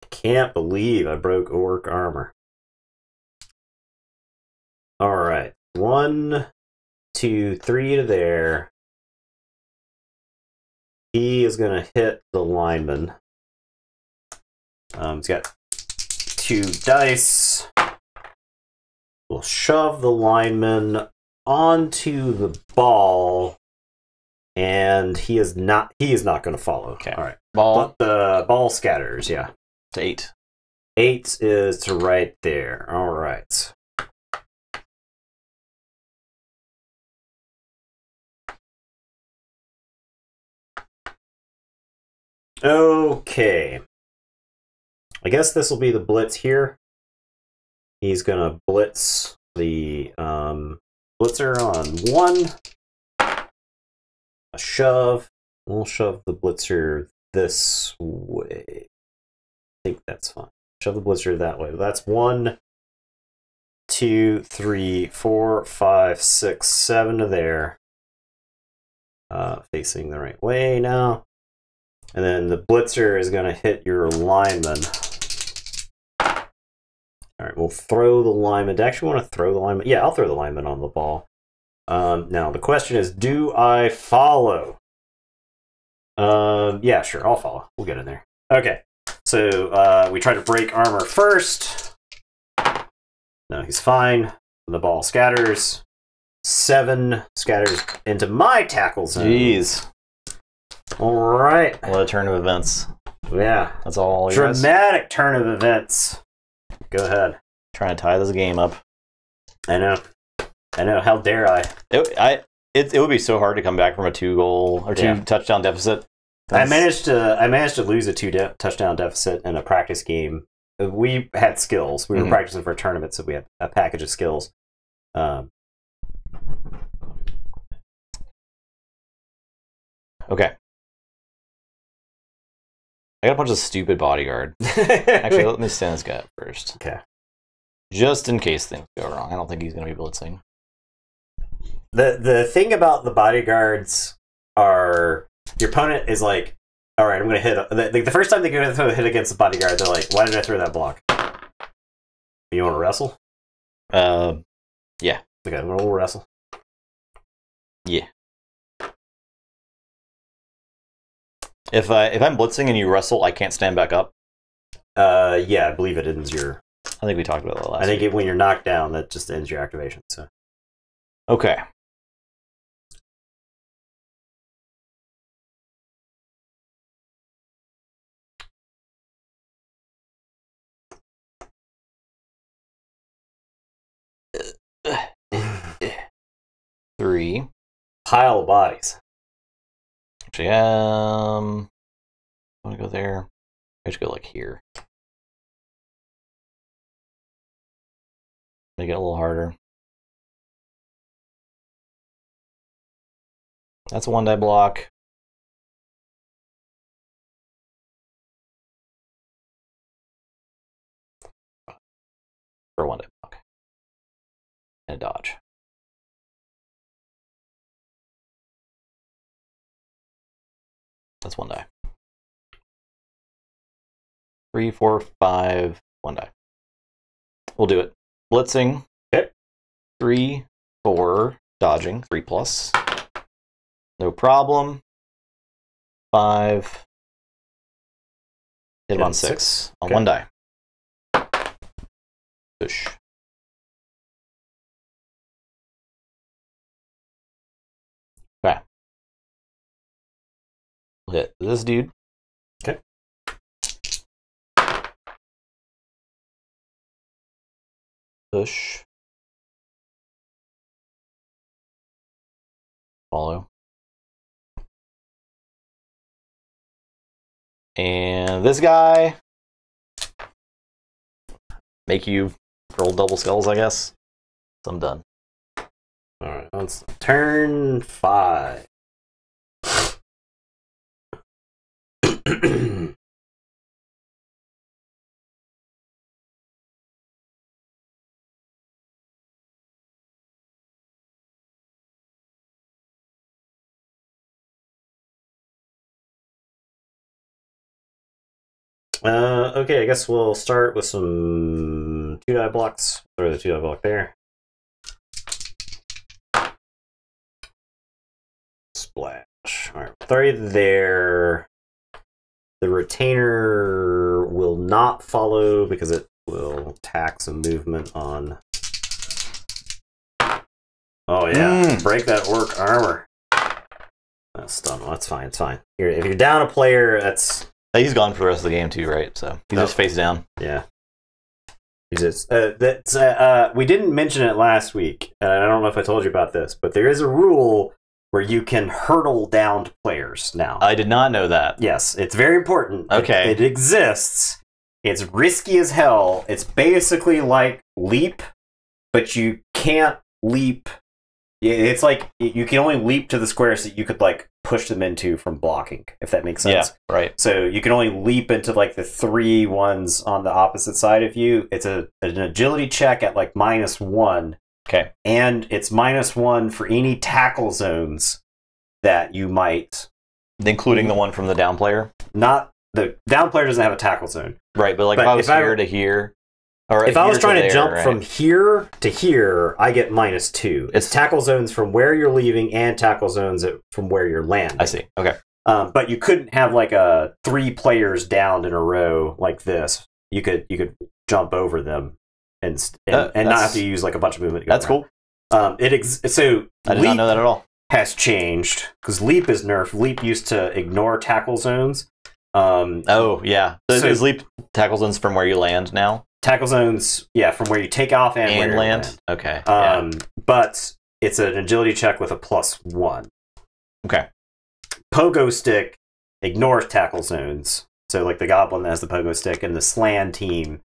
Can't believe I broke orc armor. One, two, three to there. He is going to hit the lineman. Um, he's got two dice. We'll shove the lineman onto the ball, and he is not. He is not going to follow. Okay. All right. Ball But the ball scatters. Yeah. to eight. Eight is to right there. All right. Okay. I guess this will be the blitz here. He's gonna blitz the um, blitzer on one. A shove. We'll shove the blitzer this way. I think that's fine. Shove the blitzer that way. That's one, two, three, four, five, six, seven to there. Uh, facing the right way now. And then the blitzer is going to hit your lineman. All right, we'll throw the lineman. Do I actually want to throw the lineman? Yeah, I'll throw the lineman on the ball. Um, now, the question is do I follow? Um, yeah, sure, I'll follow. We'll get in there. Okay, so uh, we try to break armor first. No, he's fine. The ball scatters. Seven scatters into my tackle zone. Jeez. All right. What a turn of events. Yeah. That's all guys Dramatic turn of events. Go ahead. trying to tie this game up. I know. I know. How dare I? It, I it, it would be so hard to come back from a two goal or two Yeah. touchdown deficit. I managed to. I managed to lose a two de- touchdown deficit in a practice game. We had skills. We were Mhm. practicing for a tournament, so we had a package of skills. Um, Okay. I got a bunch of stupid bodyguard. Actually, let me stand this guy up first. Okay. Just in case things go wrong. I don't think he's going to be blitzing. the the thing about the bodyguards are your opponent is like, all right, I'm gonna hit. a-" The, first time they go to throw a hit against the bodyguard, they're like, why did I throw that block? You want to wrestle? Uh, yeah. Okay, we'll wrestle. yeah. If I if I'm blitzing and you wrestle, I can't stand back up. Uh, yeah, I believe it ends your. I think we talked about that last. I think it, when you're knocked down, that just ends your activation. So Okay. Three. pile of bodies. Actually, um, I want to go there. I should go like here. Make it a little harder. That's a one die block. For one die block. And a dodge. That's one die. Three, four, five, one die. We'll do it. Blitzing. Okay. Three, four, dodging. Three plus. No problem. Five. Hit him on six. six. On Okay. one die. Push. Hit this dude. Okay. Push. Follow. And this guy. Make you roll double skulls, I guess. So I'm done. All right, let's turn five. Uh, okay, I guess we'll start with some two die blocks. Throw the two die block there. Splash. Alright, throw it there. The retainer will not follow because it will tax a movement on. Oh yeah, Mm. break that orc armor. That's stun. That's fine. It's fine. You're, if you're down a player, that's He's gone for the rest of the game too, right? So he's No. just face down. yeah. He's just, uh, that's uh, uh, we didn't mention it last week. And I don't know if I told you about this, but there is a rule where you can hurdle downed players now. I did not know that. yes, it's very important. Okay. it, exists. It's risky as hell. It's basically like leap, but you can't leap. It's like you can only leap to the squares that you could like push them into from blocking, if that makes sense. Yeah, right. So you can only leap into like the three ones on the opposite side of you. It's a an agility check at like minus one, Okay. and it's minus one for any tackle zones that you might Including the one from the down player. not. The down player doesn't have a tackle zone. Right, but like But if I was if I- here to here, or If I was trying to there, jump right? from here to here, I get minus two. It's tackle zones from where you're leaving and tackle zones from where you're landing. I see. Okay. Um, but you couldn't have like a three players down in a row like this. You could you could jump over them and and, Uh, and not have to use like a bunch of movement. to go That's around. cool. Um, it ex- so I did leap not know that at all. has changed because leap is nerfed. Leap used to ignore tackle zones. Um, Oh yeah. So, So- is leap tackle zones from where you land now tackle zones, yeah, from where you take off and, and you land? Okay. yeah. Um, but it's an agility check with a plus one. Okay. Pogo stick ignores tackle zones. So like the goblin has the pogo stick, and the Slann team,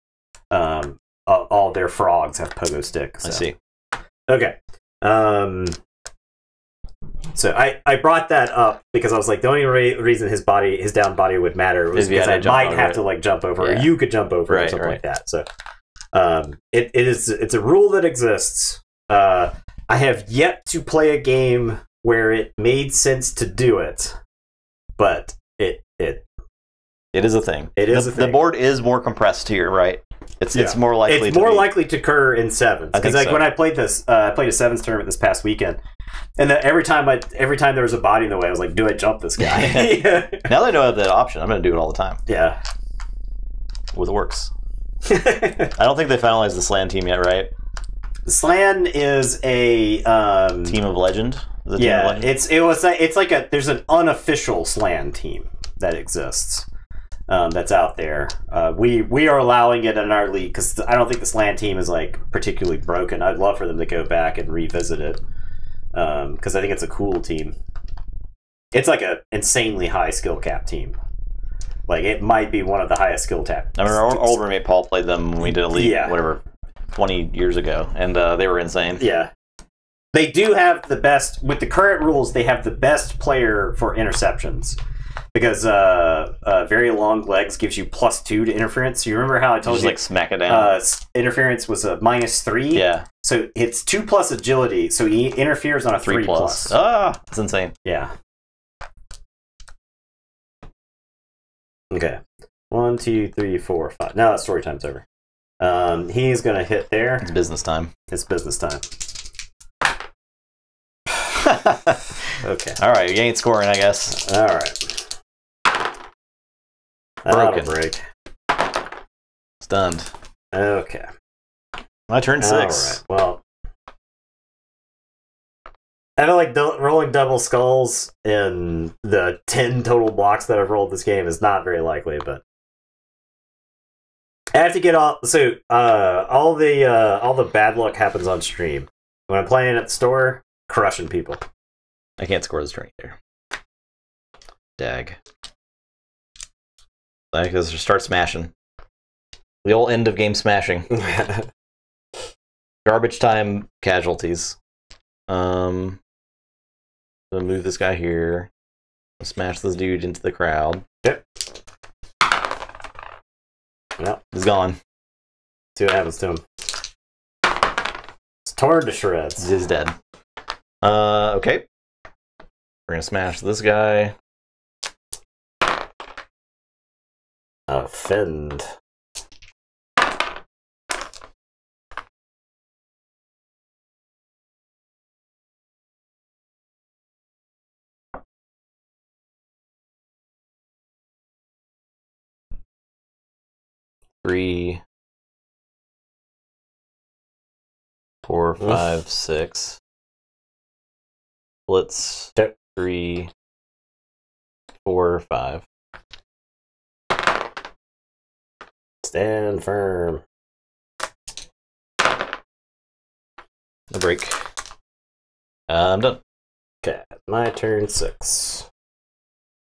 um, all, all their frogs have pogo stick. I see. Okay. Um, So I, I brought that up because I was like the only re- reason his body his down body would matter was Is if you because I might have it. to like jump over or you could jump over or something right. like that. So um, it, it is it's a rule that exists. Uh, I have yet to play a game where it made sense to do it, but it it It is a thing. It is the, a the board is more compressed here, right? It's it's more likely. it's to more be- likely to occur in sevens because like so. when I played this, uh, I played a sevens tournament this past weekend, and then every time I every time there was a body in the way, I was like, "Do I jump this guy?" yeah. Now that I know I have that option, I'm going to do it all the time. yeah. With orcs. I don't think they finalized the Slann team yet, right? Slann is a um, Team of Legend. Team of yeah, Legend? it's it was like- it's like a there's an unofficial Slann team that exists. Um, that's out there. Uh, we we are allowing it in our league because I don't think the Slann team is like particularly broken. I'd love for them to go back and revisit it because I think it's a cool team. It's like a insanely high skill cap team. Like it might be one of the highest skill cap. I mean, our old roommate Paul played them when we did a league, Yeah. whatever, 20 years ago, and uh, they were insane. Yeah. They do have the best with the current rules. They have the best player for interceptions because uh, uh, very long legs gives you plus two to interference. You remember how I told Just you like smack it down. uh, interference was a minus three? yeah, So it's two plus agility. So he interferes on a three three, plus. plus. Ah, that's insane. Yeah. Okay. One, two, three, four, five. Now that story time's over. Um, he's gonna hit there. It's business time. It's business time. Okay. All right. you ain't scoring, I guess. All right. Broken. break. Stunned. Okay. My turn six. right. Well, I feel like rolling double skulls in the ten total blocks that I've rolled this game is not very likely, but I have to get all. So, uh, all the uh, all the bad luck happens on stream. When I'm playing at the store, crushing people. I can't score this turn either. Dag. I guess just start smashing. The old end of game smashing. Garbage time casualties. Um, gonna move this guy here. Smash this dude into the crowd. Yep. Yep. He's gone. See what happens to him. It's torn to shreds. He's dead. Uh, okay. We're gonna smash this guy. Offend. Three, four, five, six. Blitz. Yep. Three, four, five. Stand firm. A break. Uh, I'm done. Okay, my turn six.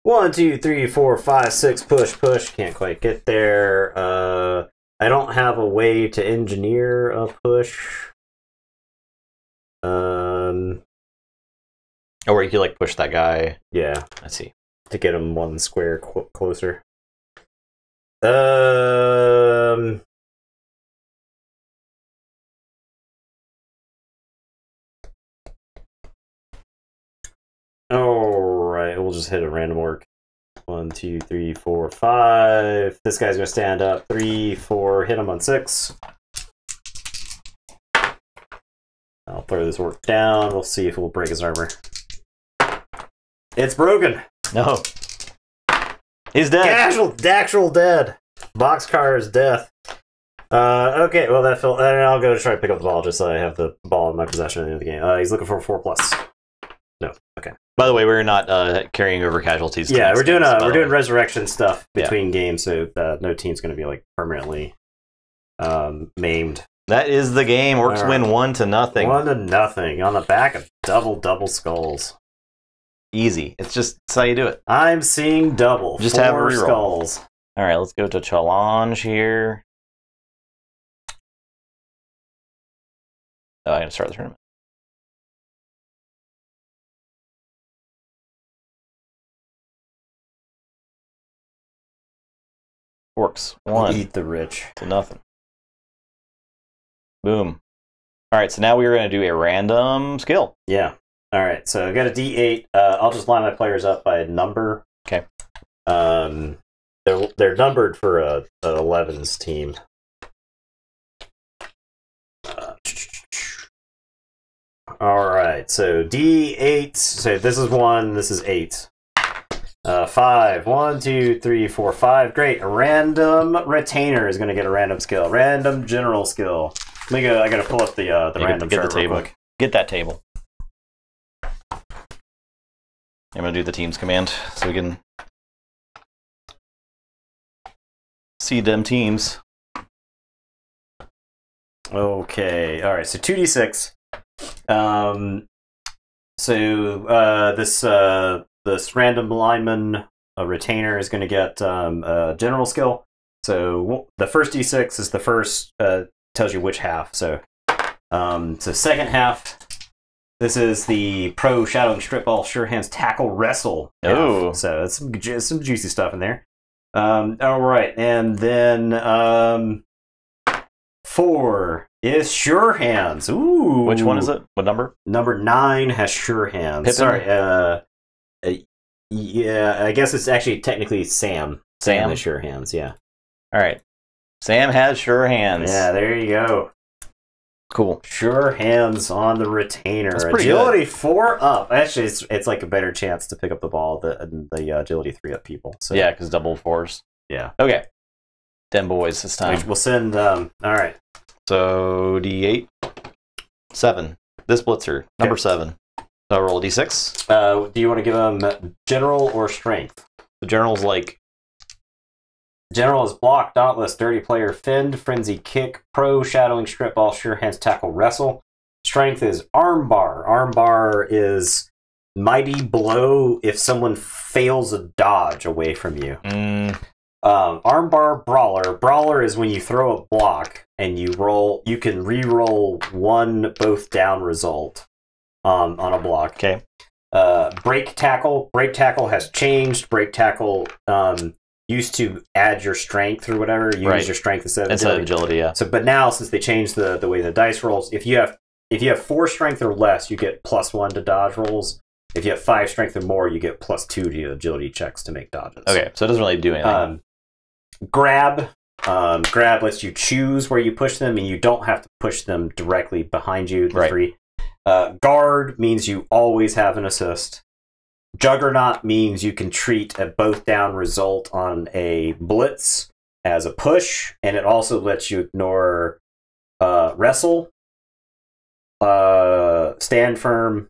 One, two, three, four, five, six. Push, push. Can't quite get there. Uh, I don't have a way to engineer a push. Um, Or you could like push that guy. yeah, I see. to get him one square qu- closer. Um, all right, we'll just hit a random orc. One, two, three, four, five. This guy's gonna stand up. Three, four. Hit him on six. I'll throw this orc down. We'll see if it will break his armor. It's broken. No. He's dead. Actual, actual dead. Boxcar is death. Uh, okay, well that felt. And I'll go try to pick up the ball just so I have the ball in my possession at the end of the game. Uh, he's looking for a four plus. No, okay. By the way, we're not uh, carrying over casualties. Yeah, we're doing games, uh, we're doing resurrection stuff Yeah. between games, so uh, no team's going to be like permanently um, maimed. That is the game. Orcs right. win one to nothing. One to nothing on the back of double double skulls. Easy. It's just it's how you do it. I'm seeing double. Just have a reroll. skulls. All right, let's go to Challonge here. Oh, I gotta start the tournament. Forks One. Eat the rich. To nothing. Boom. All right, so now we are going to do a random skill. Yeah. All right. So I've got a D8. Uh, I'll just line my players up by a number. Okay. Um, they're they're numbered for a, a 11s team. Uh, all right. So D8. So this is one. This is eight. Uh, five. One, two, three, four, five. Great. A random retainer is going to get a random skill. Random general skill. Let me go. I got to pull up the uh, the Yeah, get- random get the table. quick. Get that table. I'm going to do the teams command so we can see them teams. Okay. All right. So two d six. Um. So uh, this uh, this random lineman a retainer is going to get um, a general skill. So the first d six is the first uh, tells you which half. So um. So second half. This is the pro shadowing strip ball sure hands tackle wrestle. Oh. So it's some ju- some juicy stuff in there. Um. All right, and then um. Four is Sure Hands. Ooh. Which one is it? What number? Number nine has Sure Hands. Pippin? Sorry. Uh, uh, yeah, I guess it's actually technically Sam. Sam? has Sure Hands. Yeah. All right. Sam has sure hands. Yeah. There you go. Cool. Sure Hands on the retainer. Agility four up. Actually, it's it's like a better chance to pick up the ball than the uh, agility three up people. So Yeah, because double fours. Yeah. Okay. Den boys this time. We'll send. Um. All right. So D8. Seven. This blitzer. Number seven. So I roll a D6. Uh. Do you want to give them general or strength? The general's like, General is block, dauntless, dirty player, fend, frenzy, kick, pro, shadowing, strip ball, sure hands, tackle, wrestle. Strength is armbar. Armbar is mighty blow if someone fails a dodge away from you. mm, Um, armbar brawler. Brawler is when you throw a block and you roll. You can re-roll one both down result um, on a block. okay. Uh, break tackle. Break tackle has changed. Break tackle um, used to add your strength or whatever. You Right. use your strength instead of Instead of agility. agility, yeah. So, but now since they changed the the way the dice rolls, if you have if you have four strength or less, you get plus one to dodge rolls. If you have five strength or more, you get plus two to your agility checks to make dodges. Okay, so it doesn't really do anything. Um, grab. Um, grab lets you choose where you push them, and you don't have to push them directly behind you. The Right. three. Uh, guard means you always have an assist. Juggernaut means you can treat a both down result on a blitz as a push, and it also lets you ignore uh, wrestle, uh, stand firm,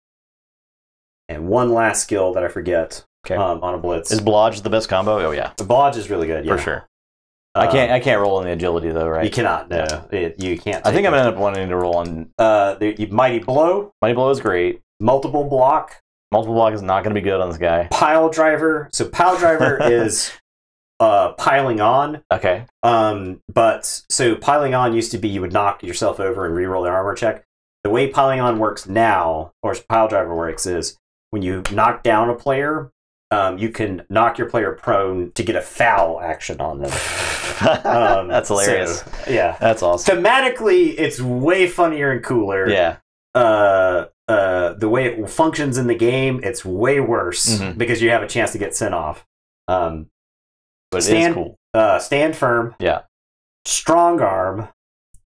and one last skill that I forget Okay. um, on a blitz. Is Blodge the best combo? Oh yeah, the blodge is really good, yeah. for sure. I can't. I can't roll on the agility though, right? You cannot. No, it, you can't. I think take I'm gonna end up wanting to roll on Uh, the, you- mighty blow, Mighty Blow is great. multiple block, Multiple block is not gonna be good on this guy. pile driver. So pile driver is uh piling on. Okay. Um, but so piling on used to be you would knock yourself over and reroll the armor check. The way piling on works now, or pile driver works, is when you knock down a player, um, you can knock your player prone to get a foul action on them. Um, That's hilarious. so, yeah. That's awesome. Thematically, it's way funnier and cooler. Yeah. uh, uh, the way it functions in the game, it's way worse Mhm. because you have a chance to get sent off. Um, But it is Stand- cool. uh, stand firm, Yeah. strong arm,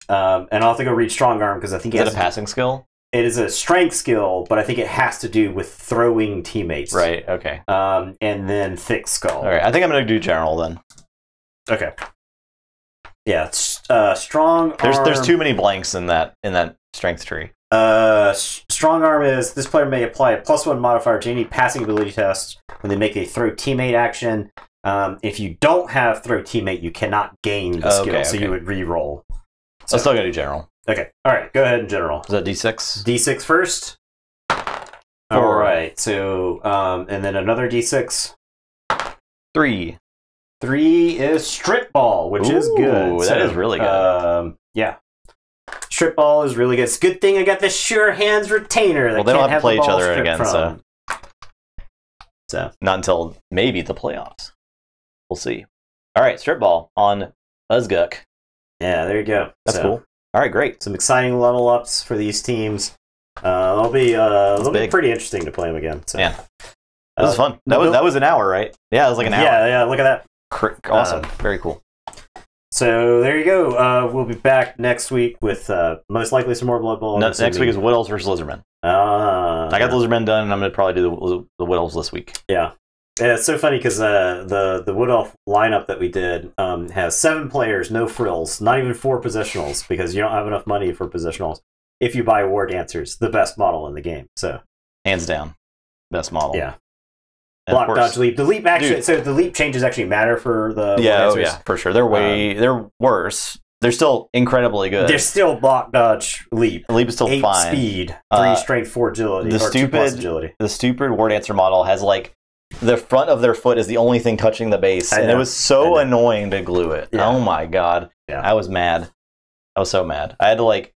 um, and I'll have to go read strong arm because I think Is it, that a has- passing skill? it is a strength skill, but I think it has to do with throwing teammates. Right. Okay. Um, and then thick skull. All right. I think I'm gonna do general then. Okay. Yeah, it's, uh, strong There's arm. there's too many blanks in that in that strength tree. Uh, strong arm is this player may apply a plus one modifier to any passing ability test when they make a throw teammate action. Um, if you don't have throw teammate, you cannot gain the skill, so okay. you would re-roll. So I'm still gonna do general. Okay, all right, go ahead in general. Is that D6? D6 first. All Four. right, so um, and then another D6. Three. Three is strip ball, which is good. that So, is really good. Um, yeah. Strip ball is really good. It's a good thing I got the sure hands retainer. Well, they don't have to play each other again, from. so. So Not until maybe the playoffs. We'll see. All right, strip ball on Buzzguck. Yeah, there you go. That's So, cool. All right, great. Some exciting level ups for these teams. Uh, it'll be uh, it'll be pretty interesting to play them again. So. Yeah. That was Uh, fun. That was that was an hour, right? Yeah, it was like an hour. Yeah, yeah. Look at that. Awesome. Uh, Very cool. So there you go. Uh, we'll be back next week with uh, most likely some more Blood Bowl. No- next week is. Wood Elves versus Lizardmen. Uh, I got the Lizardmen done, and I'm gonna probably do the, the Wood Elves this week. Yeah. Yeah, it's so funny because uh, the the Wood Elf lineup that we did um, has seven players, no frills, not even four positionals because you don't have enough money for positionals. If you buy War Dancers, the best model in the game. So Hands down, best model. yeah, block, dodge, leap. The leap actually, Dude. so the leap changes actually matter for the yeah, oh, yeah, for sure. They're way they're worse. They're still incredibly good. They're still block, dodge, leap. Leap is still Eight fine. speed, three Uh, strength, four agility. the or two plus stupid- agility. The stupid War Dancer model has like the front of their foot is the only thing touching the base, and it was so annoying to glue it. Yeah. Oh my god, Yeah. I was mad. I was so mad. I had to like,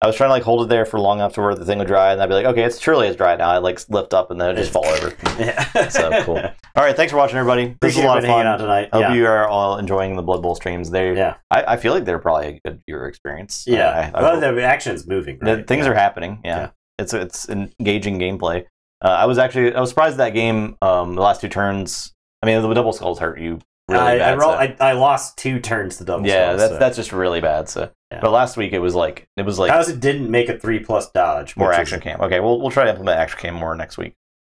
I was trying to like hold it there for long enough to where the thing would dry, and I'd be like, okay, it's truly it's dry now. I'd like lift up and then it'd just fall over. Yeah. So cool. All right, thanks for watching, everybody. This Appreciate was a lot of hanging out fun. tonight. I hope yeah. you are all enjoying the Blood Bowl streams. They, yeah. I, I feel like they're probably a good viewer experience. Yeah. I, I well, the action's moving. the things yeah. are happening. Yeah. Yeah. it's it's engaging gameplay. Uh, I was actually I was surprised that game. Um, the last two turns. I mean, the double skulls hurt you really I, I, roll, so- I, I lost two turns to double. yeah, skulls, that's so. that's just really bad. So, Yeah. but last week it was like it was like How's it didn't make a three plus dodge? more which is- action cam. Okay, we'll we'll try to implement action cam more next week.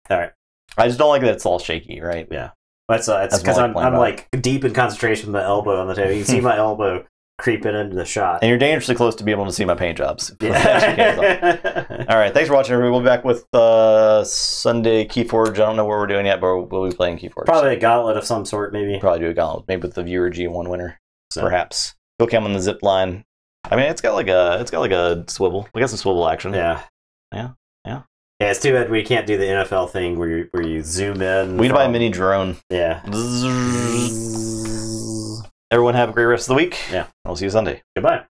All right. I just don't like that it's all shaky, right? Yeah. That's uh, it's because I'm I'm like deep in concentration with my elbow on the table. You can see my elbow creeping into the shot. And you're dangerously close to be able to see my paint jobs. With the action cams on. Yeah. All right, thanks for watching. Everybody. We'll be back with uh, Sunday Keyforge. I don't know what we're doing yet, but we'll be playing Keyforge. Probably a gauntlet of some sort, maybe. probably do a gauntlet, maybe with the viewer G1 winner, So- perhaps. Go cam on the zip line. I mean, it's got like a it's got like a swivel. We got some swivel action. Yeah. Yeah, yeah. Yeah, it's too bad we can't do the NFL thing where you where you zoom in. We need to buy a mini drone. Yeah. Everyone have a great rest of the week. Yeah. We'll see you Sunday. Goodbye.